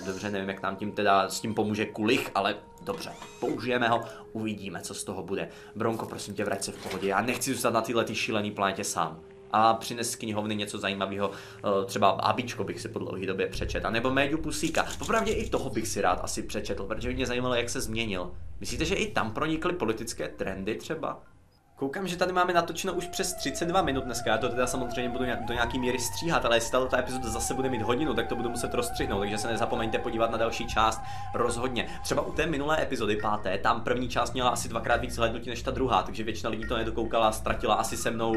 [SPEAKER 1] Dobře, nevím, jak nám tím teda s tím pomůže kulich, ale dobře, použijeme ho, uvidíme, co z toho bude. Bronko, prosím tě, vrať se v pohodě, já nechci zůstat na tyhle šílený planetě sám a přines z knihovny něco zajímavého, eh, třeba Abičko bych si po dlouhé době přečet, nebo Méďu Pusíka. Popravdě i toho bych si rád asi přečetl, protože mě zajímalo, jak se změnil. Myslíte, že i tam pronikly politické trendy třeba? Koukám, že tady máme natočeno už přes 32 minut dneska, já to teda samozřejmě budu do nějaký míry stříhat, ale jestli ta epizoda zase bude mít hodinu, tak to budu muset rozstřihnout, takže se nezapomeňte podívat na další část rozhodně. Třeba u té minulé epizody páté, tam první část měla asi dvakrát víc hlednutí než ta druhá, takže většina lidí to nedokoukala, ztratila asi se mnou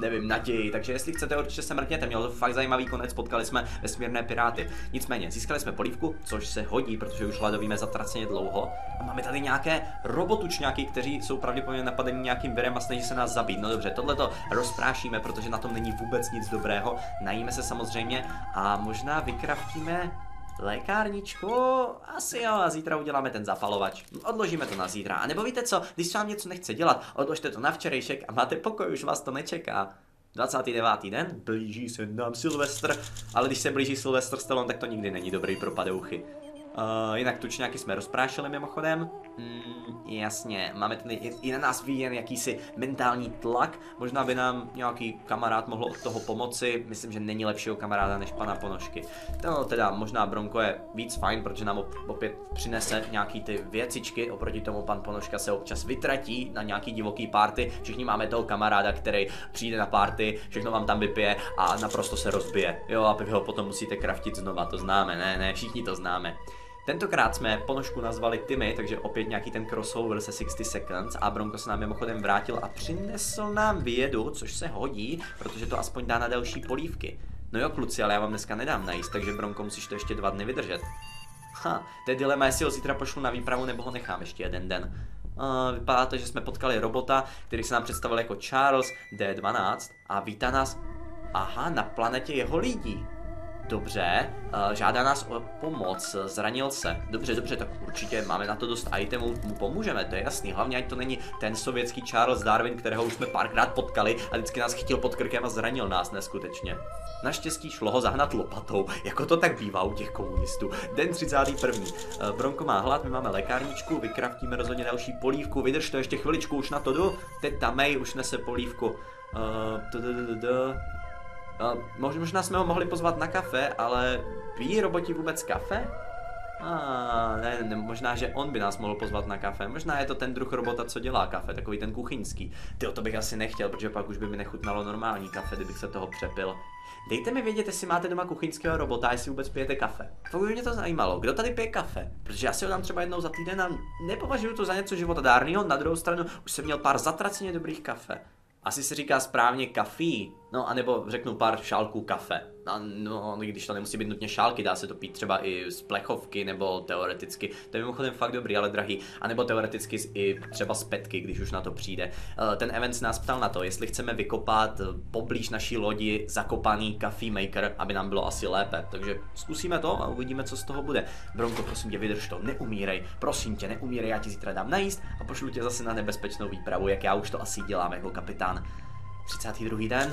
[SPEAKER 1] nevím, naději. Takže jestli chcete, určitě se mrkněte. Měl to fakt zajímavý konec, potkali jsme vesmírné piráty. Nicméně, získali jsme polívku, což se hodí, protože už hladovíme zatraceně dlouho. A máme tady nějaké robotučňáky, kteří jsou pravděpodobně napadeni nějakým virem a snaží se nás zabít. No dobře, tohle to rozprášíme, protože na tom není vůbec nic dobrého. Najíme se samozřejmě a možná vykraftíme Lékárničku? Asi jo, a zítra uděláme ten zapalovač. Odložíme to na zítra. A nebo víte co, když vám něco nechce dělat, odložte to na včerejšek a máte pokoj, už vás to nečeká. 29. den, blíží se nám Silvestr, ale když se blíží Silvestr Stallone, tak to nikdy není dobrý pro padouchy. Uh, jinak tučňáky jsme rozprášili mimochodem. Mm, jasně, máme tady i, na nás vyjen jakýsi mentální tlak. Možná by nám nějaký kamarád mohl od toho pomoci. Myslím, že není lepšího kamaráda než pana Ponožky. No teda možná Bronko je víc fajn, protože nám opět přinese nějaký ty věcičky. Oproti tomu pan Ponožka se občas vytratí na nějaký divoký party. Všichni máme toho kamaráda, který přijde na party, všechno vám tam vypije a naprosto se rozbije. Jo, a vy ho potom musíte kraftit znova, to známe, ne, ne, všichni to známe. Tentokrát jsme ponožku nazvali Timmy, takže opět nějaký ten crossover se 60 Seconds a Bronco se nám mimochodem vrátil a přinesl nám vědu, což se hodí, protože to aspoň dá na další polívky. No jo kluci, ale já vám dneska nedám najíst, takže Bronco musíš to ještě dva dny vydržet. Ha, to je dilema, jestli ho zítra pošlu na výpravu nebo ho nechám ještě jeden den. Uh, vypadá to, že jsme potkali robota, který se nám představil jako Charles D12 a vítá nás, aha, na planetě jeho lidí. Dobře, uh, žádá nás o pomoc, zranil se. Dobře, dobře, tak určitě máme na to dost itemů, mu pomůžeme, to je jasný. Hlavně ať to není ten sovětský Charles Darwin, kterého už jsme párkrát potkali a vždycky nás chytil pod krkem a zranil nás neskutečně. Naštěstí šlo ho zahnat lopatou, jako to tak bývá u těch komunistů. Den 31. Uh, eh, Bronko má hlad, my máme lékárničku, vykraftíme rozhodně další polívku, vydrž to ještě chviličku, už na to jdu. Teta May už nese polívku. Uh, Uh, možná jsme ho mohli pozvat na kafe, ale pijí roboti vůbec kafe? A ne, ne, možná, že on by nás mohl pozvat na kafe. Možná je to ten druh robota, co dělá kafe, takový ten kuchyňský. Ty to bych asi nechtěl, protože pak už by mi nechutnalo normální kafe, kdybych se toho přepil. Dejte mi vědět, jestli máte doma kuchyňského robota, jestli vůbec pijete kafe. Fakt by mě to zajímalo, kdo tady pije kafe, protože já si ho dám třeba jednou za týden a nepovažuji to za něco životadárného, na druhou stranu už jsem měl pár zatraceně dobrých kafe. Asi se říká správně kafí, no anebo řeknu pár šálků kafe. No, no, když to nemusí být nutně šálky, dá se to pít třeba i z plechovky, nebo teoreticky, to je mimochodem fakt dobrý, ale drahý, a nebo teoreticky i třeba z petky, když už na to přijde. Eh, ten event nás ptal na to, jestli chceme vykopat eh, poblíž naší lodi zakopaný coffee maker, aby nám bylo asi lépe. Takže zkusíme to a uvidíme, co z toho bude. Bronko, prosím tě, vydrž to, neumírej, prosím tě, neumírej, já ti zítra dám najíst a pošlu tě zase na nebezpečnou výpravu, jak já už to asi dělám jako kapitán. 32. den,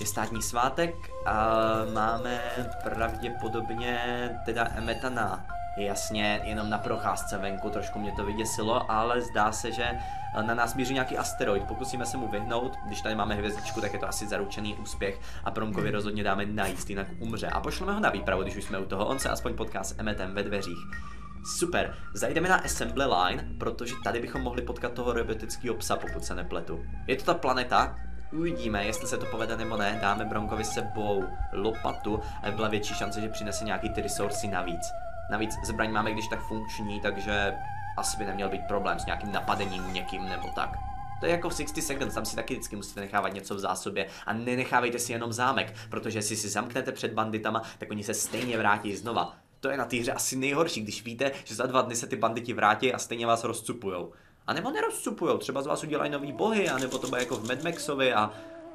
[SPEAKER 1] je státní svátek a máme pravděpodobně teda emetana. Jasně, jenom na procházce venku, trošku mě to vyděsilo, ale zdá se, že na nás míří nějaký asteroid. Pokusíme se mu vyhnout, když tady máme hvězdičku, tak je to asi zaručený úspěch a Promkovi rozhodně dáme najíst, jinak umře. A pošleme ho na výpravu, když už jsme u toho, on se aspoň potká s Emetem ve dveřích. Super, zajdeme na assembly line, protože tady bychom mohli potkat toho robotického psa, pokud se nepletu. Je to ta planeta, Uvidíme, jestli se to povede nebo ne. Dáme Bronkovi sebou lopatu a byla větší šance, že přinese nějaký ty resursy navíc. Navíc zbraň máme když tak funkční, takže asi by neměl být problém s nějakým napadením někým nebo tak. To je jako v 60 Seconds, tam si taky vždycky musíte nechávat něco v zásobě a nenechávejte si jenom zámek, protože jestli si zamknete před banditama, tak oni se stejně vrátí znova. To je na té hře asi nejhorší, když víte, že za dva dny se ty banditi vrátí a stejně vás rozcupujou. A nebo nerozcupujou, třeba z vás udělají nový bohy, a nebo to bude jako v Mad Maxovi a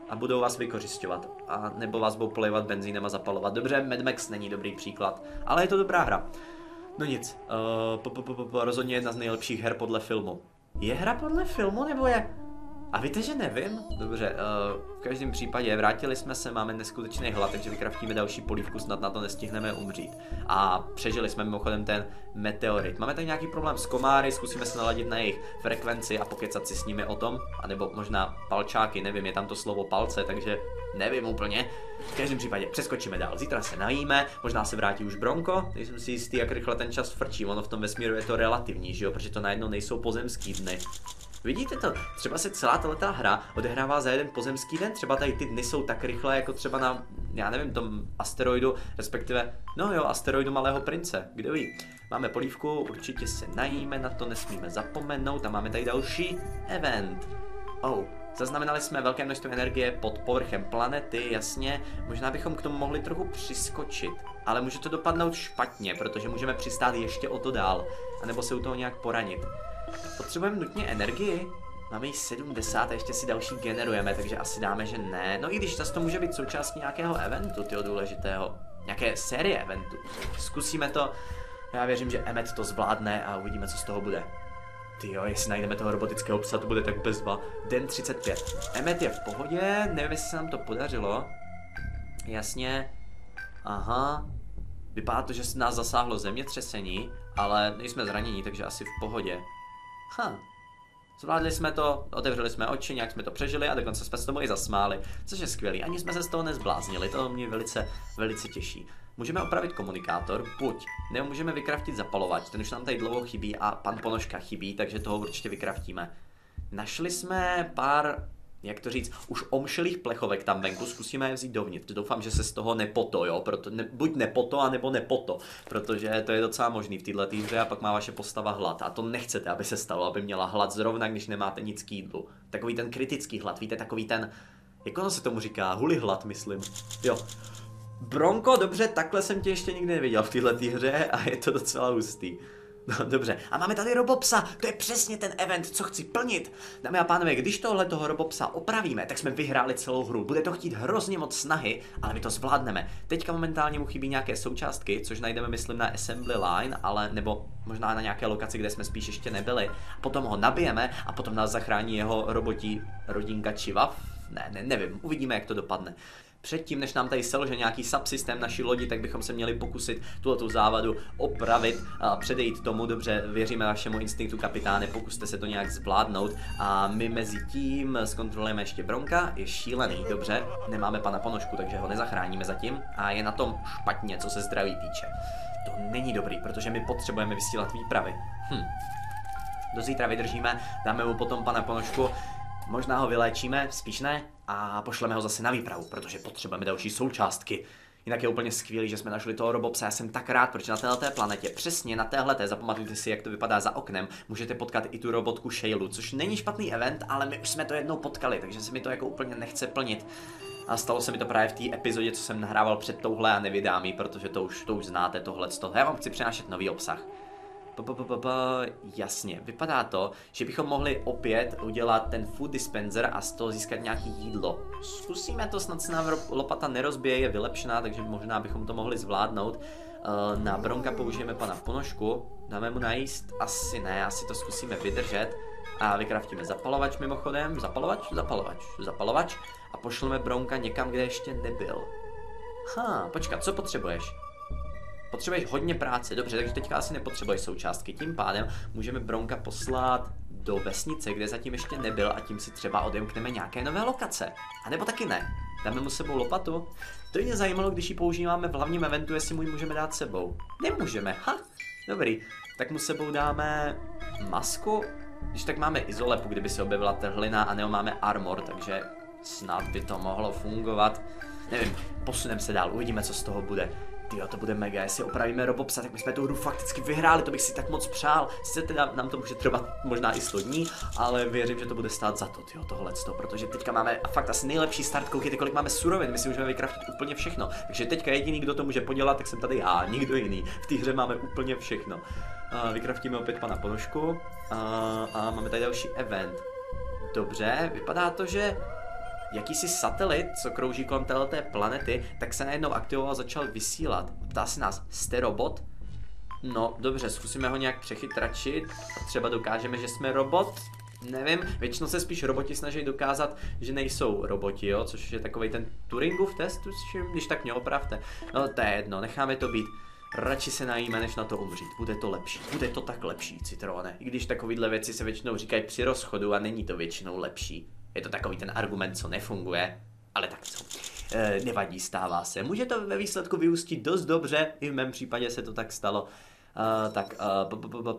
[SPEAKER 1] a budou vás vykořišťovat. A nebo vás budou polejvat benzínem a zapalovat. Dobře, Mad Max není dobrý příklad, ale je to dobrá hra. No nic, uh, rozhodně jedna z nejlepších her podle filmu. Je hra podle filmu nebo je a víte, že nevím? Dobře, uh, v každém případě vrátili jsme se, máme neskutečný hlad, takže vykraftíme další polívku, snad na to nestihneme umřít. A přežili jsme mimochodem ten meteorit. Máme tady nějaký problém s komáry, zkusíme se naladit na jejich frekvenci a pokecat si s nimi o tom, anebo možná palčáky, nevím, je tam to slovo palce, takže nevím úplně. V každém případě přeskočíme dál. Zítra se najíme, možná se vrátí už Bronko, nejsem si jistý, jak rychle ten čas frčí, ono v tom vesmíru je to relativní, že jo, protože to najednou nejsou pozemský dny. Vidíte to? Třeba se celá tato hra odehrává za jeden pozemský den, třeba tady ty dny jsou tak rychle jako třeba na, já nevím, tom asteroidu, respektive, no jo, asteroidu Malého prince, kdo ví. Máme polívku, určitě se najíme, na to nesmíme zapomenout a máme tady další event. Oh, Zaznamenali jsme velké množství energie pod povrchem planety, jasně, možná bychom k tomu mohli trochu přiskočit, ale může to dopadnout špatně, protože můžeme přistát ještě o to dál, anebo se u toho nějak poranit. Potřebujeme nutně energii? Máme jich 70 a ještě si další generujeme, takže asi dáme, že ne. No i když zase to může být součástí nějakého eventu, tyho důležitého. Nějaké série eventů. Zkusíme to. Já věřím, že Emmet to zvládne a uvidíme, co z toho bude. Ty jo, jestli najdeme toho robotického psa, to bude tak bezva. Den 35. Emmet je v pohodě, nevím, jestli se nám to podařilo. Jasně. Aha. Vypadá to, že se nás zasáhlo zemětřesení, ale nejsme zranění, takže asi v pohodě. Ha. Zvládli jsme to, otevřeli jsme oči, nějak jsme to přežili a dokonce jsme se tomu i zasmáli, což je skvělý. Ani jsme se z toho nezbláznili, to mě velice, velice těší. Můžeme opravit komunikátor, buď, nebo můžeme vykraftit zapalovač, ten už nám tady dlouho chybí a pan Ponožka chybí, takže toho určitě vykraftíme. Našli jsme pár jak to říct, už omšelých plechovek tam venku, zkusíme je vzít dovnitř. Doufám, že se z toho nepoto, jo, Proto, ne, buď nepoto, anebo nepoto, protože to je docela možný v této hře a pak má vaše postava hlad a to nechcete, aby se stalo, aby měla hlad zrovna, když nemáte nic k jídlu. Takový ten kritický hlad, víte, takový ten, jak ono se tomu říká, huli hlad, myslím. Jo. Bronko, dobře, takhle jsem tě ještě nikdy neviděl v této hře a je to docela hustý. No dobře, a máme tady Robopsa, to je přesně ten event, co chci plnit. Dámy a pánové, když tohle toho Robopsa opravíme, tak jsme vyhráli celou hru. Bude to chtít hrozně moc snahy, ale my to zvládneme. Teďka momentálně mu chybí nějaké součástky, což najdeme, myslím, na assembly line, ale nebo možná na nějaké lokaci, kde jsme spíš ještě nebyli. Potom ho nabijeme a potom nás zachrání jeho robotí rodinka Chiva. Ne, ne, nevím, uvidíme, jak to dopadne předtím, než nám tady selže nějaký subsystém naší lodi, tak bychom se měli pokusit tuto závadu opravit a předejít tomu. Dobře, věříme vašemu instinktu kapitáne, pokuste se to nějak zvládnout. A my mezi tím zkontrolujeme ještě Bronka, je šílený, dobře, nemáme pana Ponožku, takže ho nezachráníme zatím a je na tom špatně, co se zdraví týče. To není dobrý, protože my potřebujeme vysílat výpravy. Hm. Do zítra vydržíme, dáme mu potom pana Ponožku, možná ho vyléčíme, spíš ne, a pošleme ho zase na výpravu, protože potřebujeme další součástky. Jinak je úplně skvělý, že jsme našli toho robopsa. Já jsem tak rád, protože na této planetě, přesně na téhle, zapamatujte si, jak to vypadá za oknem, můžete potkat i tu robotku Shailu, což není špatný event, ale my už jsme to jednou potkali, takže se mi to jako úplně nechce plnit. A stalo se mi to právě v té epizodě, co jsem nahrával před touhle a nevydám ji, protože to už, to už znáte tohle. Já vám chci přinášet nový obsah. Jasně, vypadá to, že bychom mohli opět udělat ten food dispenser a z toho získat nějaký jídlo. Zkusíme to, snad se nám lopata nerozbije, je vylepšená, takže možná bychom to mohli zvládnout. Eh, na Bronka použijeme pana ponožku, dáme mu najíst, asi ne, asi to zkusíme vydržet. A vykraftíme zapalovač mimochodem, zapalovač, zapalovač, zapalovač a pošleme Bronka někam, kde ještě nebyl. Ha, počkat, co potřebuješ? Potřebuješ hodně práce, dobře, takže teďka asi nepotřebuješ součástky. Tím pádem můžeme Bronka poslat do vesnice, kde zatím ještě nebyl a tím si třeba odemkneme nějaké nové lokace. A nebo taky ne. Dáme mu sebou lopatu? To mě zajímalo, když ji používáme v hlavním eventu, jestli mu ji můžeme dát sebou. Nemůžeme, ha, dobrý. Tak mu sebou dáme masku, když tak máme izolepu, kdyby se objevila trhlina a nebo máme armor, takže snad by to mohlo fungovat. Nevím, posuneme se dál, uvidíme, co z toho bude. Tyjo, to bude mega, jestli opravíme Robopsa, tak my jsme tu hru fakticky vyhráli, to bych si tak moc přál. Sice teda nám to může trvat možná i 100 dní, ale věřím, že to bude stát za to, tyjo, tohle, protože teďka máme fakt asi nejlepší start, koukejte, kolik máme surovin, my si můžeme vykraftit úplně všechno. Takže teďka jediný, kdo to může podělat, tak jsem tady já, nikdo jiný. V té hře máme úplně všechno. Uh, vykraftíme opět pana ponožku uh, a máme tady další event. Dobře, vypadá to, že jakýsi satelit, co krouží kolem této planety, tak se najednou aktivoval a začal vysílat. Ptá se nás, jste robot? No, dobře, zkusíme ho nějak přechytračit třeba dokážeme, že jsme robot. Nevím, většinou se spíš roboti snaží dokázat, že nejsou roboti, jo, což je takový ten Turingův test, když tak mě opravte. No to je jedno, necháme to být. Radši se najíme, než na to umřít. Bude to lepší. Bude to tak lepší, Citrone. I když takovýhle věci se většinou říkají při rozchodu a není to většinou lepší. Je to takový ten argument, co nefunguje, ale tak co. E, nevadí, stává se. Může to ve výsledku vyústit dost dobře, i v mém případě se to tak stalo. Uh, tak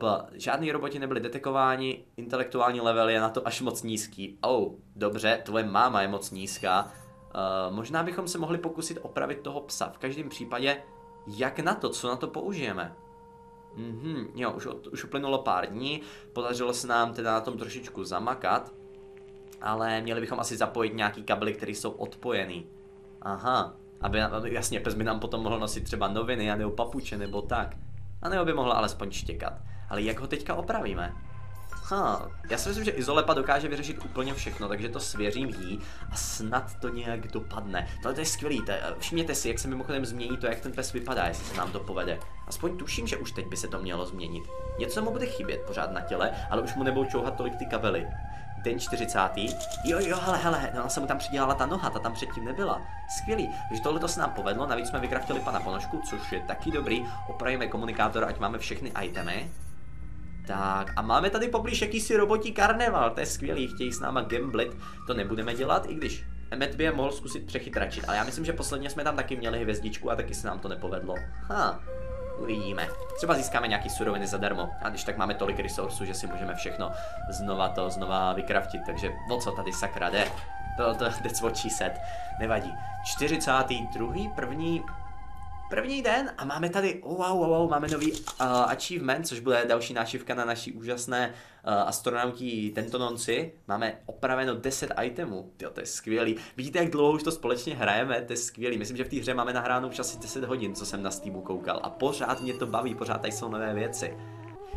[SPEAKER 1] uh, žádný roboti nebyli detekováni, intelektuální level je na to až moc nízký. Oh, dobře, tvoje máma je moc nízká. Uh, možná bychom se mohli pokusit opravit toho psa. V každém případě, jak na to, co na to použijeme? Mhm, jo, už, už uplynulo pár dní, podařilo se nám teda na tom trošičku zamakat, ale měli bychom asi zapojit nějaký kabely, které jsou odpojený. Aha, aby, jasně, pes by nám potom mohl nosit třeba noviny, nebo papuče, nebo tak. A nebo by mohla alespoň štěkat. Ale jak ho teďka opravíme? Ha, já si myslím, že Izolepa dokáže vyřešit úplně všechno, takže to svěřím jí a snad to nějak dopadne. Tohle to je skvělý, to, všimněte si, jak se mimochodem změní to, jak ten pes vypadá, jestli se nám to povede. Aspoň tuším, že už teď by se to mělo změnit. Něco mu bude chybět pořád na těle, ale už mu nebudou čouhat tolik ty kabely den 40. Jo, jo, hele, hele, ona se mu tam přidělala ta noha, ta tam předtím nebyla. Skvělý, takže tohle to se nám povedlo, navíc jsme vykraftili pana ponožku, což je taky dobrý. Opravíme komunikátor, ať máme všechny itemy. Tak, a máme tady poblíž jakýsi robotí karneval, to je skvělý, chtějí s náma gamblit, to nebudeme dělat, i když Emmet by je mohl zkusit přechytračit, ale já myslím, že posledně jsme tam taky měli hvězdičku a taky se nám to nepovedlo. Ha, Uvidíme. Třeba získáme nějaký suroviny zadarmo. A když tak máme tolik resursů, že si můžeme všechno znova to znova vykraftit. Takže o co tady sakra jde? To, to, that's what she said. Nevadí. 42. první První den a máme tady, oh, wow, wow, wow, máme nový uh, achievement, což bude další nášivka na naší úžasné uh, astronautí tento nonci. Máme opraveno 10 itemů, Tyjo, to je skvělý. Vidíte, jak dlouho už to společně hrajeme, to je skvělý. Myslím, že v té hře máme nahráno už asi 10 hodin, co jsem na Steamu koukal a pořád mě to baví, pořád tady jsou nové věci.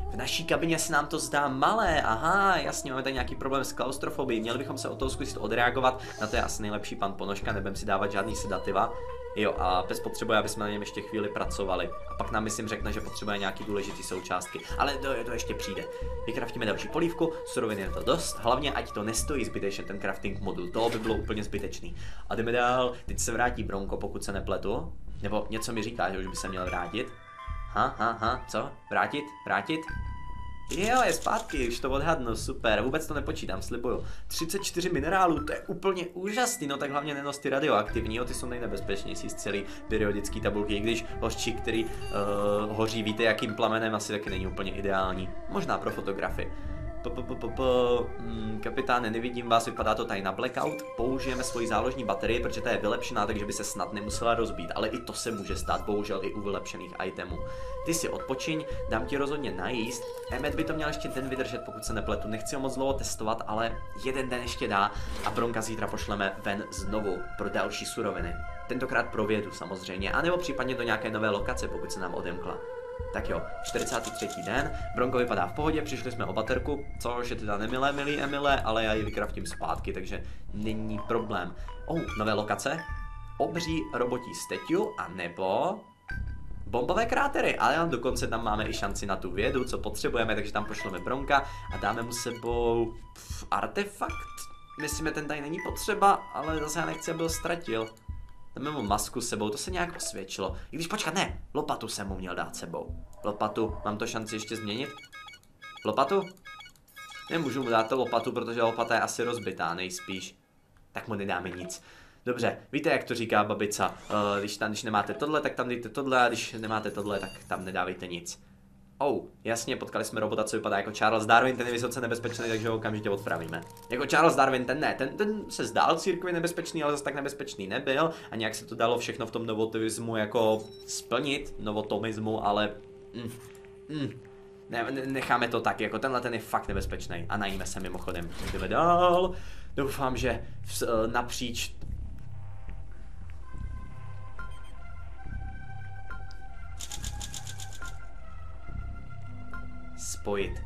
[SPEAKER 1] V naší kabině se nám to zdá malé, aha, jasně, máme tady nějaký problém s klaustrofobií, měli bychom se o to zkusit odreagovat, na to je asi nejlepší pan Ponožka, nebudem si dávat žádný sedativa. Jo, a pes potřebuje, aby jsme na něm ještě chvíli pracovali. A pak nám myslím řekne, že potřebuje nějaký důležitý součástky. Ale to, to ještě přijde. Vykraftíme další polívku, surovin je to dost, hlavně ať to nestojí zbytečně ten crafting modul, to by bylo úplně zbytečný. A jdeme dál, teď se vrátí Bronko, pokud se nepletu. Nebo něco mi říká, že už by se měl vrátit. Ha, ha, ha, co? Vrátit? Vrátit? Jo, je zpátky, už to odhadnu, super, vůbec to nepočítám, slibuju. 34 minerálů, to je úplně úžasný, no tak hlavně nenos ty radioaktivní, jo, ty jsou nejnebezpečnější z celý periodický tabulky, i když hořčí, který uh, hoří, víte jakým plamenem, asi taky není úplně ideální. Možná pro fotografii. Mm, kapitáne, nevidím vás, vypadá to tady na blackout. Použijeme svoji záložní baterii, protože ta je vylepšená, takže by se snad nemusela rozbít, ale i to se může stát, bohužel i u vylepšených itemů. Ty si odpočiň, dám ti rozhodně najíst. Emmet by to měl ještě den vydržet, pokud se nepletu. Nechci ho moc dlouho testovat, ale jeden den ještě dá a Bronka zítra pošleme ven znovu pro další suroviny. Tentokrát pro vědu samozřejmě, anebo případně do nějaké nové lokace, pokud se nám odemkla. Tak jo, 43. den, Bronco vypadá v pohodě, přišli jsme o baterku, což je teda nemilé, milý Emile, ale já ji vykraftím zpátky, takže není problém. Oh, nové lokace, obří robotí steťu, a nebo bombové krátery, ale dokonce tam máme i šanci na tu vědu, co potřebujeme, takže tam pošleme Bronka a dáme mu sebou pff, artefakt. Myslím, že ten tady není potřeba, ale zase já nechci, aby ho ztratil. Mu masku sebou, to se nějak osvědčilo. I když počkat, ne, lopatu jsem mu měl dát sebou. Lopatu, mám to šanci ještě změnit? Lopatu? Nemůžu mu dát to lopatu, protože lopata je asi rozbitá nejspíš. Tak mu nedáme nic. Dobře, víte, jak to říká babica, uh, když, tam, když nemáte tohle, tak tam dejte tohle, a když nemáte tohle, tak tam nedávejte nic. Oh, jasně, potkali jsme robota, co vypadá jako Charles Darwin, ten je vysoce nebezpečný, takže ho okamžitě odpravíme. Jako Charles Darwin, ten ne, ten, ten se zdál církvi nebezpečný, ale zase tak nebezpečný nebyl a nějak se to dalo všechno v tom novotomismu jako splnit, novotomismu, ale... Mm, mm, ne, necháme to tak, jako tenhle ten je fakt nebezpečný a najíme se mimochodem. Jdeme dál. Doufám, že v, eh, napříč spojit.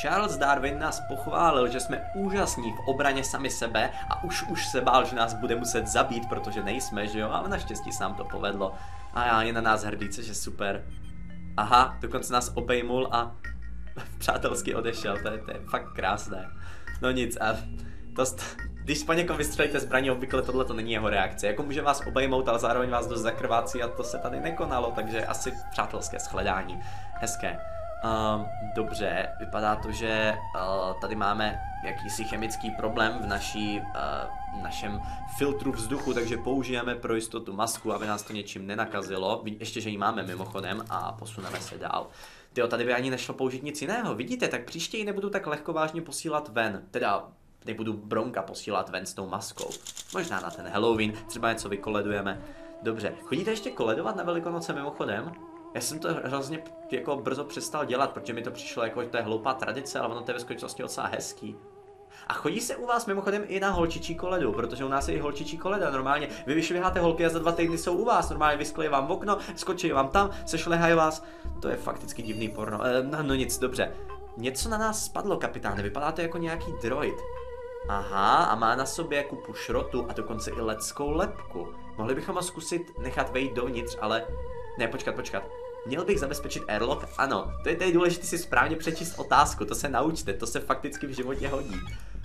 [SPEAKER 1] Charles Darwin nás pochválil, že jsme úžasní v obraně sami sebe a už už se bál, že nás bude muset zabít, protože nejsme, že jo? Ale naštěstí se nám to povedlo. A já je na nás hrdý, což je super. Aha, dokonce nás obejmul a přátelsky odešel, to je, to je fakt krásné. No nic a to, když po někom vystřelíte zbraní, obvykle tohle to není jeho reakce. Jako může vás obejmout, ale zároveň vás dost zakrvácí a to se tady nekonalo, takže asi přátelské shledání. Hezké. Um, dobře, vypadá to, že uh, tady máme jakýsi chemický problém v naší, uh, našem filtru vzduchu, takže použijeme pro jistotu masku, aby nás to něčím nenakazilo. Ještě, že ji máme mimochodem a posuneme se dál. Tyjo, tady by ani nešlo použít nic jiného. Vidíte, tak příště ji nebudu tak lehkovážně posílat ven. Teda nebudu Bronka posílat ven s tou maskou. Možná na ten Halloween, třeba něco vykoledujeme. Dobře, chodíte ještě koledovat na Velikonoce mimochodem? Já jsem to hrozně jako brzo přestal dělat, protože mi to přišlo jako, že to je hloupá tradice, ale ono to je ve skutečnosti docela hezký. A chodí se u vás mimochodem i na holčičí koledu, protože u nás je i holčičí koleda. Normálně vy vyšviháte holky a za dva týdny jsou u vás. Normálně vysklejí vám v okno, skočí vám tam, sešlehají vás. To je fakticky divný porno. E, no, no nic, dobře. Něco na nás spadlo, kapitáne, vypadá to jako nějaký droid. Aha, a má na sobě kupu šrotu a dokonce i leckou lepku. Mohli bychom ho zkusit nechat vejít dovnitř, ale... Ne, počkat, počkat. Měl bych zabezpečit airlock? Ano, to je, je důležité si správně přečíst otázku, to se naučte, to se fakticky v životě hodí.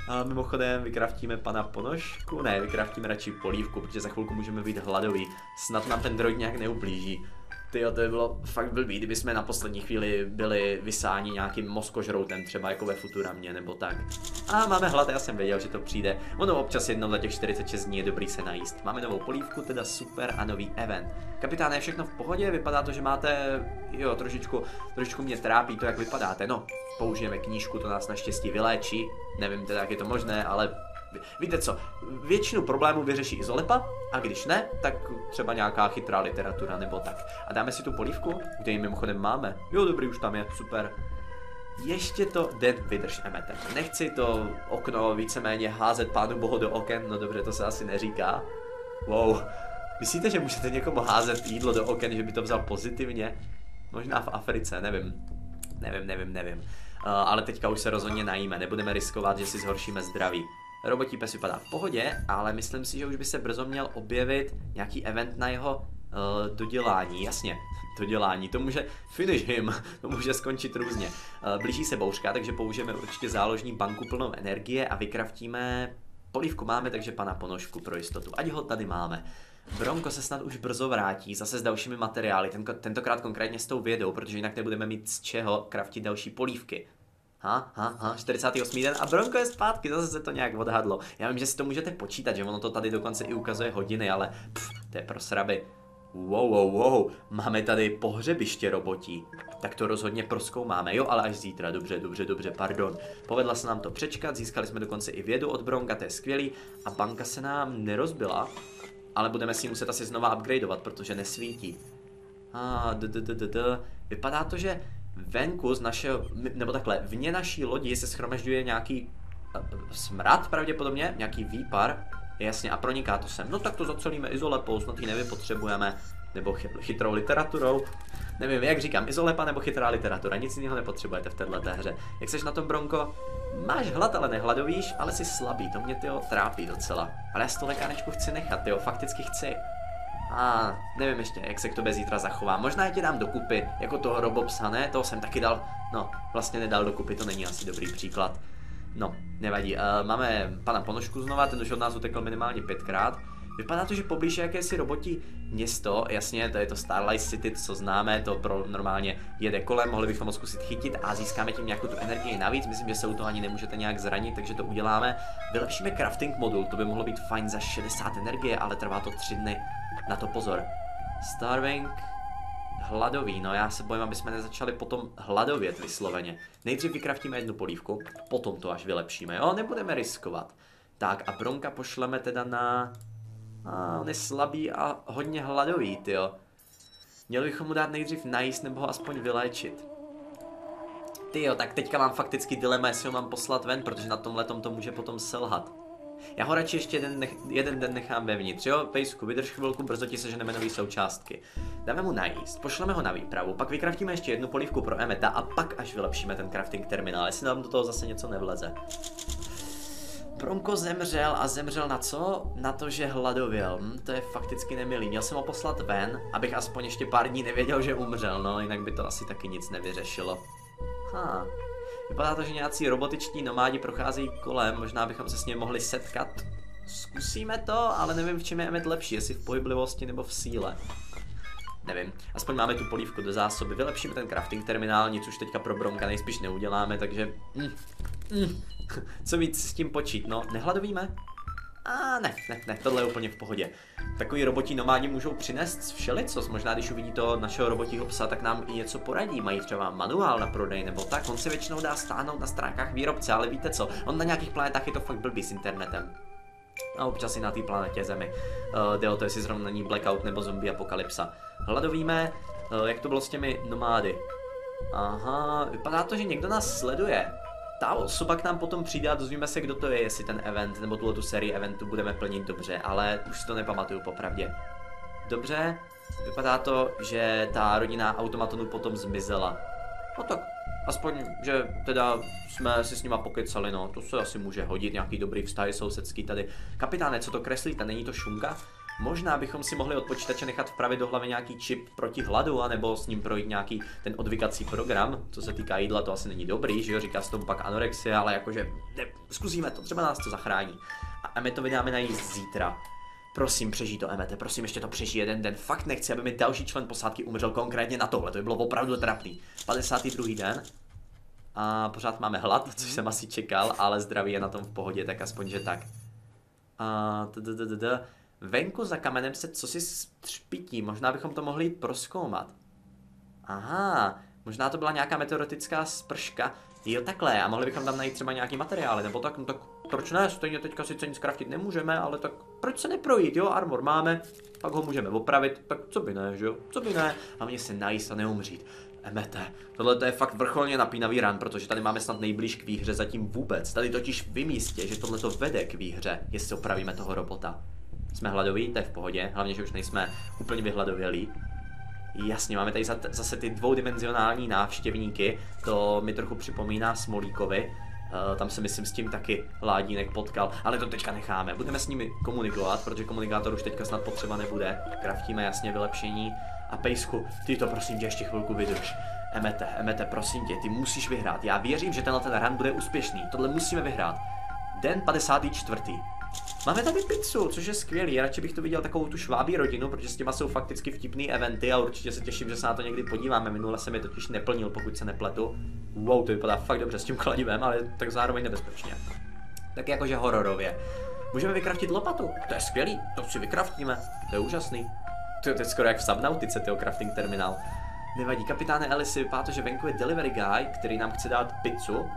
[SPEAKER 1] A mimochodem vykraftíme pana ponožku, ne, vykraftíme radši polívku, protože za chvilku můžeme být hladoví. Snad nám ten droid nějak neublíží. Ty to by bylo fakt blbý, kdyby jsme na poslední chvíli byli vysáni nějakým mozkožroutem, třeba jako ve Futuramě nebo tak. A máme hlad, já jsem věděl, že to přijde. Ono občas jednou za těch 46 dní je dobrý se najíst. Máme novou polívku, teda super a nový event. Kapitáne, je všechno v pohodě? Vypadá to, že máte, jo, trošičku, trošičku mě trápí to, jak vypadáte. No, použijeme knížku, to nás naštěstí vyléčí. Nevím teda, jak je to možné, ale Víte co, většinu problémů vyřeší izolepa a když ne, tak třeba nějaká chytrá literatura nebo tak. A dáme si tu polívku, kde ji mimochodem máme. Jo, dobrý, už tam je, super. Ještě to den vydrž, Emete. Nechci to okno víceméně házet pánu bohu do oken, no dobře, to se asi neříká. Wow. Myslíte, že můžete někomu házet jídlo do oken, že by to vzal pozitivně? Možná v Africe, nevím. Nevím, nevím, nevím. Uh, ale teďka už se rozhodně najíme, nebudeme riskovat, že si zhoršíme zdraví. Robotí pes vypadá v pohodě, ale myslím si, že už by se brzo měl objevit nějaký event na jeho uh, dodělání, jasně, dodělání, to může finish him, to může skončit různě. Uh, blíží se bouřka, takže použijeme určitě záložní banku plnou energie a vykraftíme, polívku máme, takže pana ponožku pro jistotu, ať ho tady máme. Bronko se snad už brzo vrátí, zase s dalšími materiály, tentokrát konkrétně s tou vědou, protože jinak nebudeme mít z čeho kraftit další polívky. Ha, ha, ha, 48. den a Bronko je zpátky, zase se to nějak odhadlo. Já vím, že si to můžete počítat, že ono to tady dokonce i ukazuje hodiny, ale pff, to je pro sraby. Wow, wow, wow, máme tady pohřebiště robotí. Tak to rozhodně proskoumáme, jo, ale až zítra, dobře, dobře, dobře, pardon. Povedla se nám to přečkat, získali jsme dokonce i vědu od Bronka, to je skvělý. A banka se nám nerozbila, ale budeme si muset asi znova upgradeovat, protože nesvítí. A, d, d, d, d, d. Vypadá to, že venku z našeho, nebo takhle, vně naší lodi se schromažďuje nějaký uh, smrad pravděpodobně, nějaký výpar, jasně, a proniká to sem. No tak to zacelíme izolepou, snad ji nevypotřebujeme, nebo chytrou literaturou. Nevím, jak říkám, izolepa nebo chytrá literatura, nic jiného nepotřebujete v této hře. Jak seš na tom, Bronko? Máš hlad, ale nehladovíš, ale jsi slabý, to mě tyjo trápí docela. Ale já si to lékárečku chci nechat, jo, fakticky chci. A nevím ještě, jak se k tobě zítra zachová. Možná je ti dám dokupy, jako toho robopsa, ne? Toho jsem taky dal, no, vlastně nedal dokupy, to není asi dobrý příklad. No, nevadí. Uh, máme pana Ponožku znova, ten už od nás utekl minimálně pětkrát. Vypadá to, že poblíž je jakési roboti město, jasně, to je to Starlight City, co známe, to pro normálně jede kolem, mohli bychom ho zkusit chytit a získáme tím nějakou tu energii navíc, myslím, že se u toho ani nemůžete nějak zranit, takže to uděláme. Vylepšíme crafting modul, to by mohlo být fajn za 60 energie, ale trvá to 3 dny, na to pozor. Starving, hladový, no já se bojím, aby jsme nezačali potom hladovět vysloveně. Nejdřív vykraftíme jednu polívku, potom to až vylepšíme, jo, nebudeme riskovat. Tak a Bronka pošleme teda na a on je slabý a hodně hladový, jo. Měli bychom mu dát nejdřív najíst nebo ho aspoň vyléčit. Ty jo, tak teďka mám fakticky dilema, jestli ho mám poslat ven, protože na tomhle to může potom selhat. Já ho radši ještě jeden, nech, jeden den nechám vevnitř, jo? Pejsku, vydrž chvilku, brzo ti seženeme nový součástky. Dáme mu najíst, pošleme ho na výpravu, pak vykraftíme ještě jednu polívku pro Emeta a pak až vylepšíme ten crafting terminál, jestli nám do toho zase něco nevleze. Bronko zemřel a zemřel na co? Na to, že hladověl. Hm, to je fakticky nemilý. Měl jsem ho poslat ven, abych aspoň ještě pár dní nevěděl, že umřel, no jinak by to asi taky nic nevyřešilo. Ha. Vypadá to, že nějací robotiční nomádi procházejí kolem, možná bychom se s ním mohli setkat. Zkusíme to, ale nevím, v čem je Emmet lepší, jestli v pohyblivosti nebo v síle. Nevím, aspoň máme tu polívku do zásoby, vylepšíme ten crafting terminál, nic už teďka pro Bronka nejspíš neuděláme, takže... Mm, mm, co víc s tím počít, no, nehladovíme? A ne, ne, ne, tohle je úplně v pohodě. Takový robotí nomádi můžou přinést všelicos, možná když uvidí to našeho robotího psa, tak nám i něco poradí, mají třeba manuál na prodej nebo tak, on se většinou dá stáhnout na stránkách výrobce, ale víte co, on na nějakých planetách je to fakt blbý s internetem. A občas i na té planetě Zemi. Uh, jde o to, jestli zrovna není blackout nebo zombie apokalypsa. Hladovíme, uh, jak to bylo s těmi nomády. Aha, vypadá to, že někdo nás sleduje ta osoba k nám potom přijde a dozvíme se, kdo to je, jestli ten event nebo tuhle tu sérii eventů budeme plnit dobře, ale už si to nepamatuju popravdě. Dobře, vypadá to, že ta rodina automatonu potom zmizela. No tak, aspoň, že teda jsme si s nima pokecali, no, to se asi může hodit, nějaký dobrý vztahy sousedský tady. Kapitáne, co to kreslíte, není to šunka? Možná bychom si mohli od počítače nechat vpravit do hlavy nějaký čip proti hladu, anebo s ním projít nějaký ten odvykací program. Co se týká jídla, to asi není dobrý, že jo, říká se tomu pak anorexie, ale jakože ne, zkusíme to, třeba nás to zachrání. A my to vydáme na jíst zítra. Prosím, přežij to, Emete, prosím, ještě to přežij jeden den. Fakt nechci, aby mi další člen posádky umřel konkrétně na tohle, to by bylo opravdu trapný. 52. den, a pořád máme hlad, což jsem asi čekal, ale zdraví je na tom v pohodě, tak aspoň, že tak. A Venku za kamenem se co si třpití, možná bychom to mohli proskoumat. Aha, možná to byla nějaká meteoritická sprška. Jo, takhle, a mohli bychom tam najít třeba nějaký materiály, nebo tak, no tak proč ne, stejně teďka sice nic kraftit nemůžeme, ale tak proč se neprojít, jo, armor máme, pak ho můžeme opravit, tak co by ne, že jo, co by ne, a mě se najíst a neumřít. Emete, tohle to je fakt vrcholně napínavý ran, protože tady máme snad nejblíž k výhře zatím vůbec. Tady totiž v místě, že tohle to vede k výhře, jestli opravíme toho robota. Jsme hladoví, to je v pohodě, hlavně, že už nejsme úplně vyhladovělí. Jasně, máme tady zase ty dvoudimenzionální návštěvníky, to mi trochu připomíná Smolíkovi, Uh, tam se myslím s tím taky Ládínek potkal, ale to teďka necháme. Budeme s nimi komunikovat, protože komunikátor už teďka snad potřeba nebude. Kraftíme jasně vylepšení. A Pejsku, ty to prosím tě ještě chvilku vydrž. Emete, Emete, prosím tě, ty musíš vyhrát. Já věřím, že tenhle ten run bude úspěšný. Tohle musíme vyhrát. Den 54. Máme tady pizzu, což je skvělý. Radši bych to viděl takovou tu švábí rodinu, protože s těma jsou fakticky vtipný eventy a určitě se těším, že se na to někdy podíváme. Minule jsem je totiž neplnil, pokud se nepletu. Wow, to vypadá fakt dobře s tím kladivem, ale tak zároveň nebezpečně. Tak jakože hororově. Můžeme vykraftit lopatu, to je skvělý, to si vykraftíme, to je úžasný. To je skoro jak v Subnautice, tyho crafting terminál. Nevadí, kapitáne Elisi, vypadá to, že venku je delivery guy, který nám chce dát pizzu,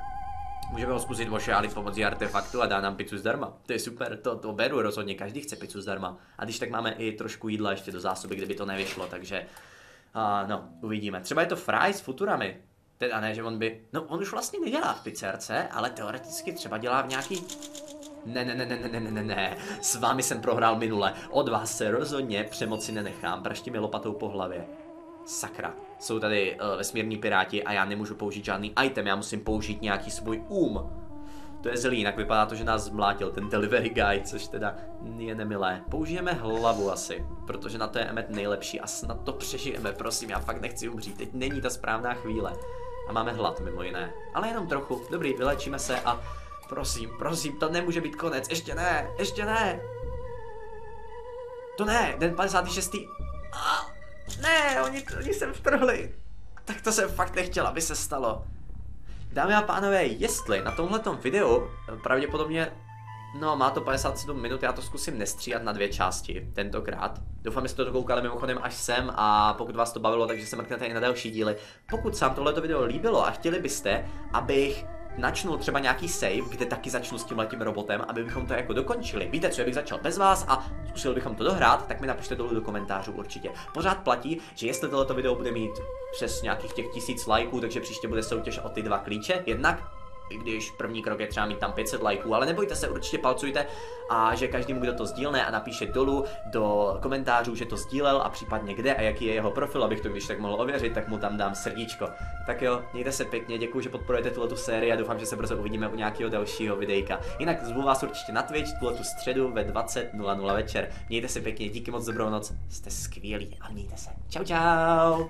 [SPEAKER 1] Můžeme ho zkusit ošálit pomocí artefaktu a dá nám pizzu zdarma. To je super, to, to beru rozhodně, každý chce pizzu zdarma. A když tak máme i trošku jídla ještě do zásoby, kdyby to nevyšlo, takže... Uh, no, uvidíme. Třeba je to fry s futurami. Teda ne, že on by... No, on už vlastně nedělá v pizzerce, ale teoreticky třeba dělá v nějaký... Ne, ne, ne, ne, ne, ne, ne, ne, s vámi jsem prohrál minule. Od vás se rozhodně přemoci nenechám, praští mi lopatou po hlavě. Sakra jsou tady uh, vesmírní piráti a já nemůžu použít žádný item, já musím použít nějaký svůj um. To je zlý, jinak vypadá to, že nás zmlátil ten delivery guy, což teda je nemilé. Použijeme hlavu asi, protože na to je Emmet nejlepší a snad to přežijeme, prosím, já fakt nechci umřít, teď není ta správná chvíle. A máme hlad mimo jiné, ale jenom trochu, dobrý, vylečíme se a prosím, prosím, to nemůže být konec, ještě ne, ještě ne. To ne, den 56. Ah. Ne, oni, oni sem vtrhli. Tak to jsem fakt nechtěla, aby se stalo. Dámy a pánové, jestli na tomhletom videu pravděpodobně No, má to 57 minut, já to zkusím nestříhat na dvě části tentokrát. Doufám, že jste to koukali mimochodem až sem a pokud vás to bavilo, takže se mrknete i na další díly. Pokud se vám tohleto video líbilo a chtěli byste, abych načnu třeba nějaký save, kde taky začnu s tím letím robotem, aby bychom to jako dokončili. Víte co, bych začal bez vás a zkusil bychom to dohrát, tak mi napište dolů do komentářů určitě. Pořád platí, že jestli tohleto video bude mít přes nějakých těch tisíc lajků, takže příště bude soutěž o ty dva klíče, jednak i když první krok je třeba mít tam 500 lajků, ale nebojte se, určitě palcujte a že každému, kdo to sdílne a napíše dolů do komentářů, že to sdílel a případně kde a jaký je jeho profil, abych to když tak mohl ověřit, tak mu tam dám srdíčko. Tak jo, mějte se pěkně, děkuji, že podporujete tuto sérii a doufám, že se brzo uvidíme u nějakého dalšího videjka. Jinak zvu vás určitě na Twitch tu středu ve 20.00 večer. Mějte se pěkně, díky moc, dobrou noc, jste skvělí a mějte se. Čau čau!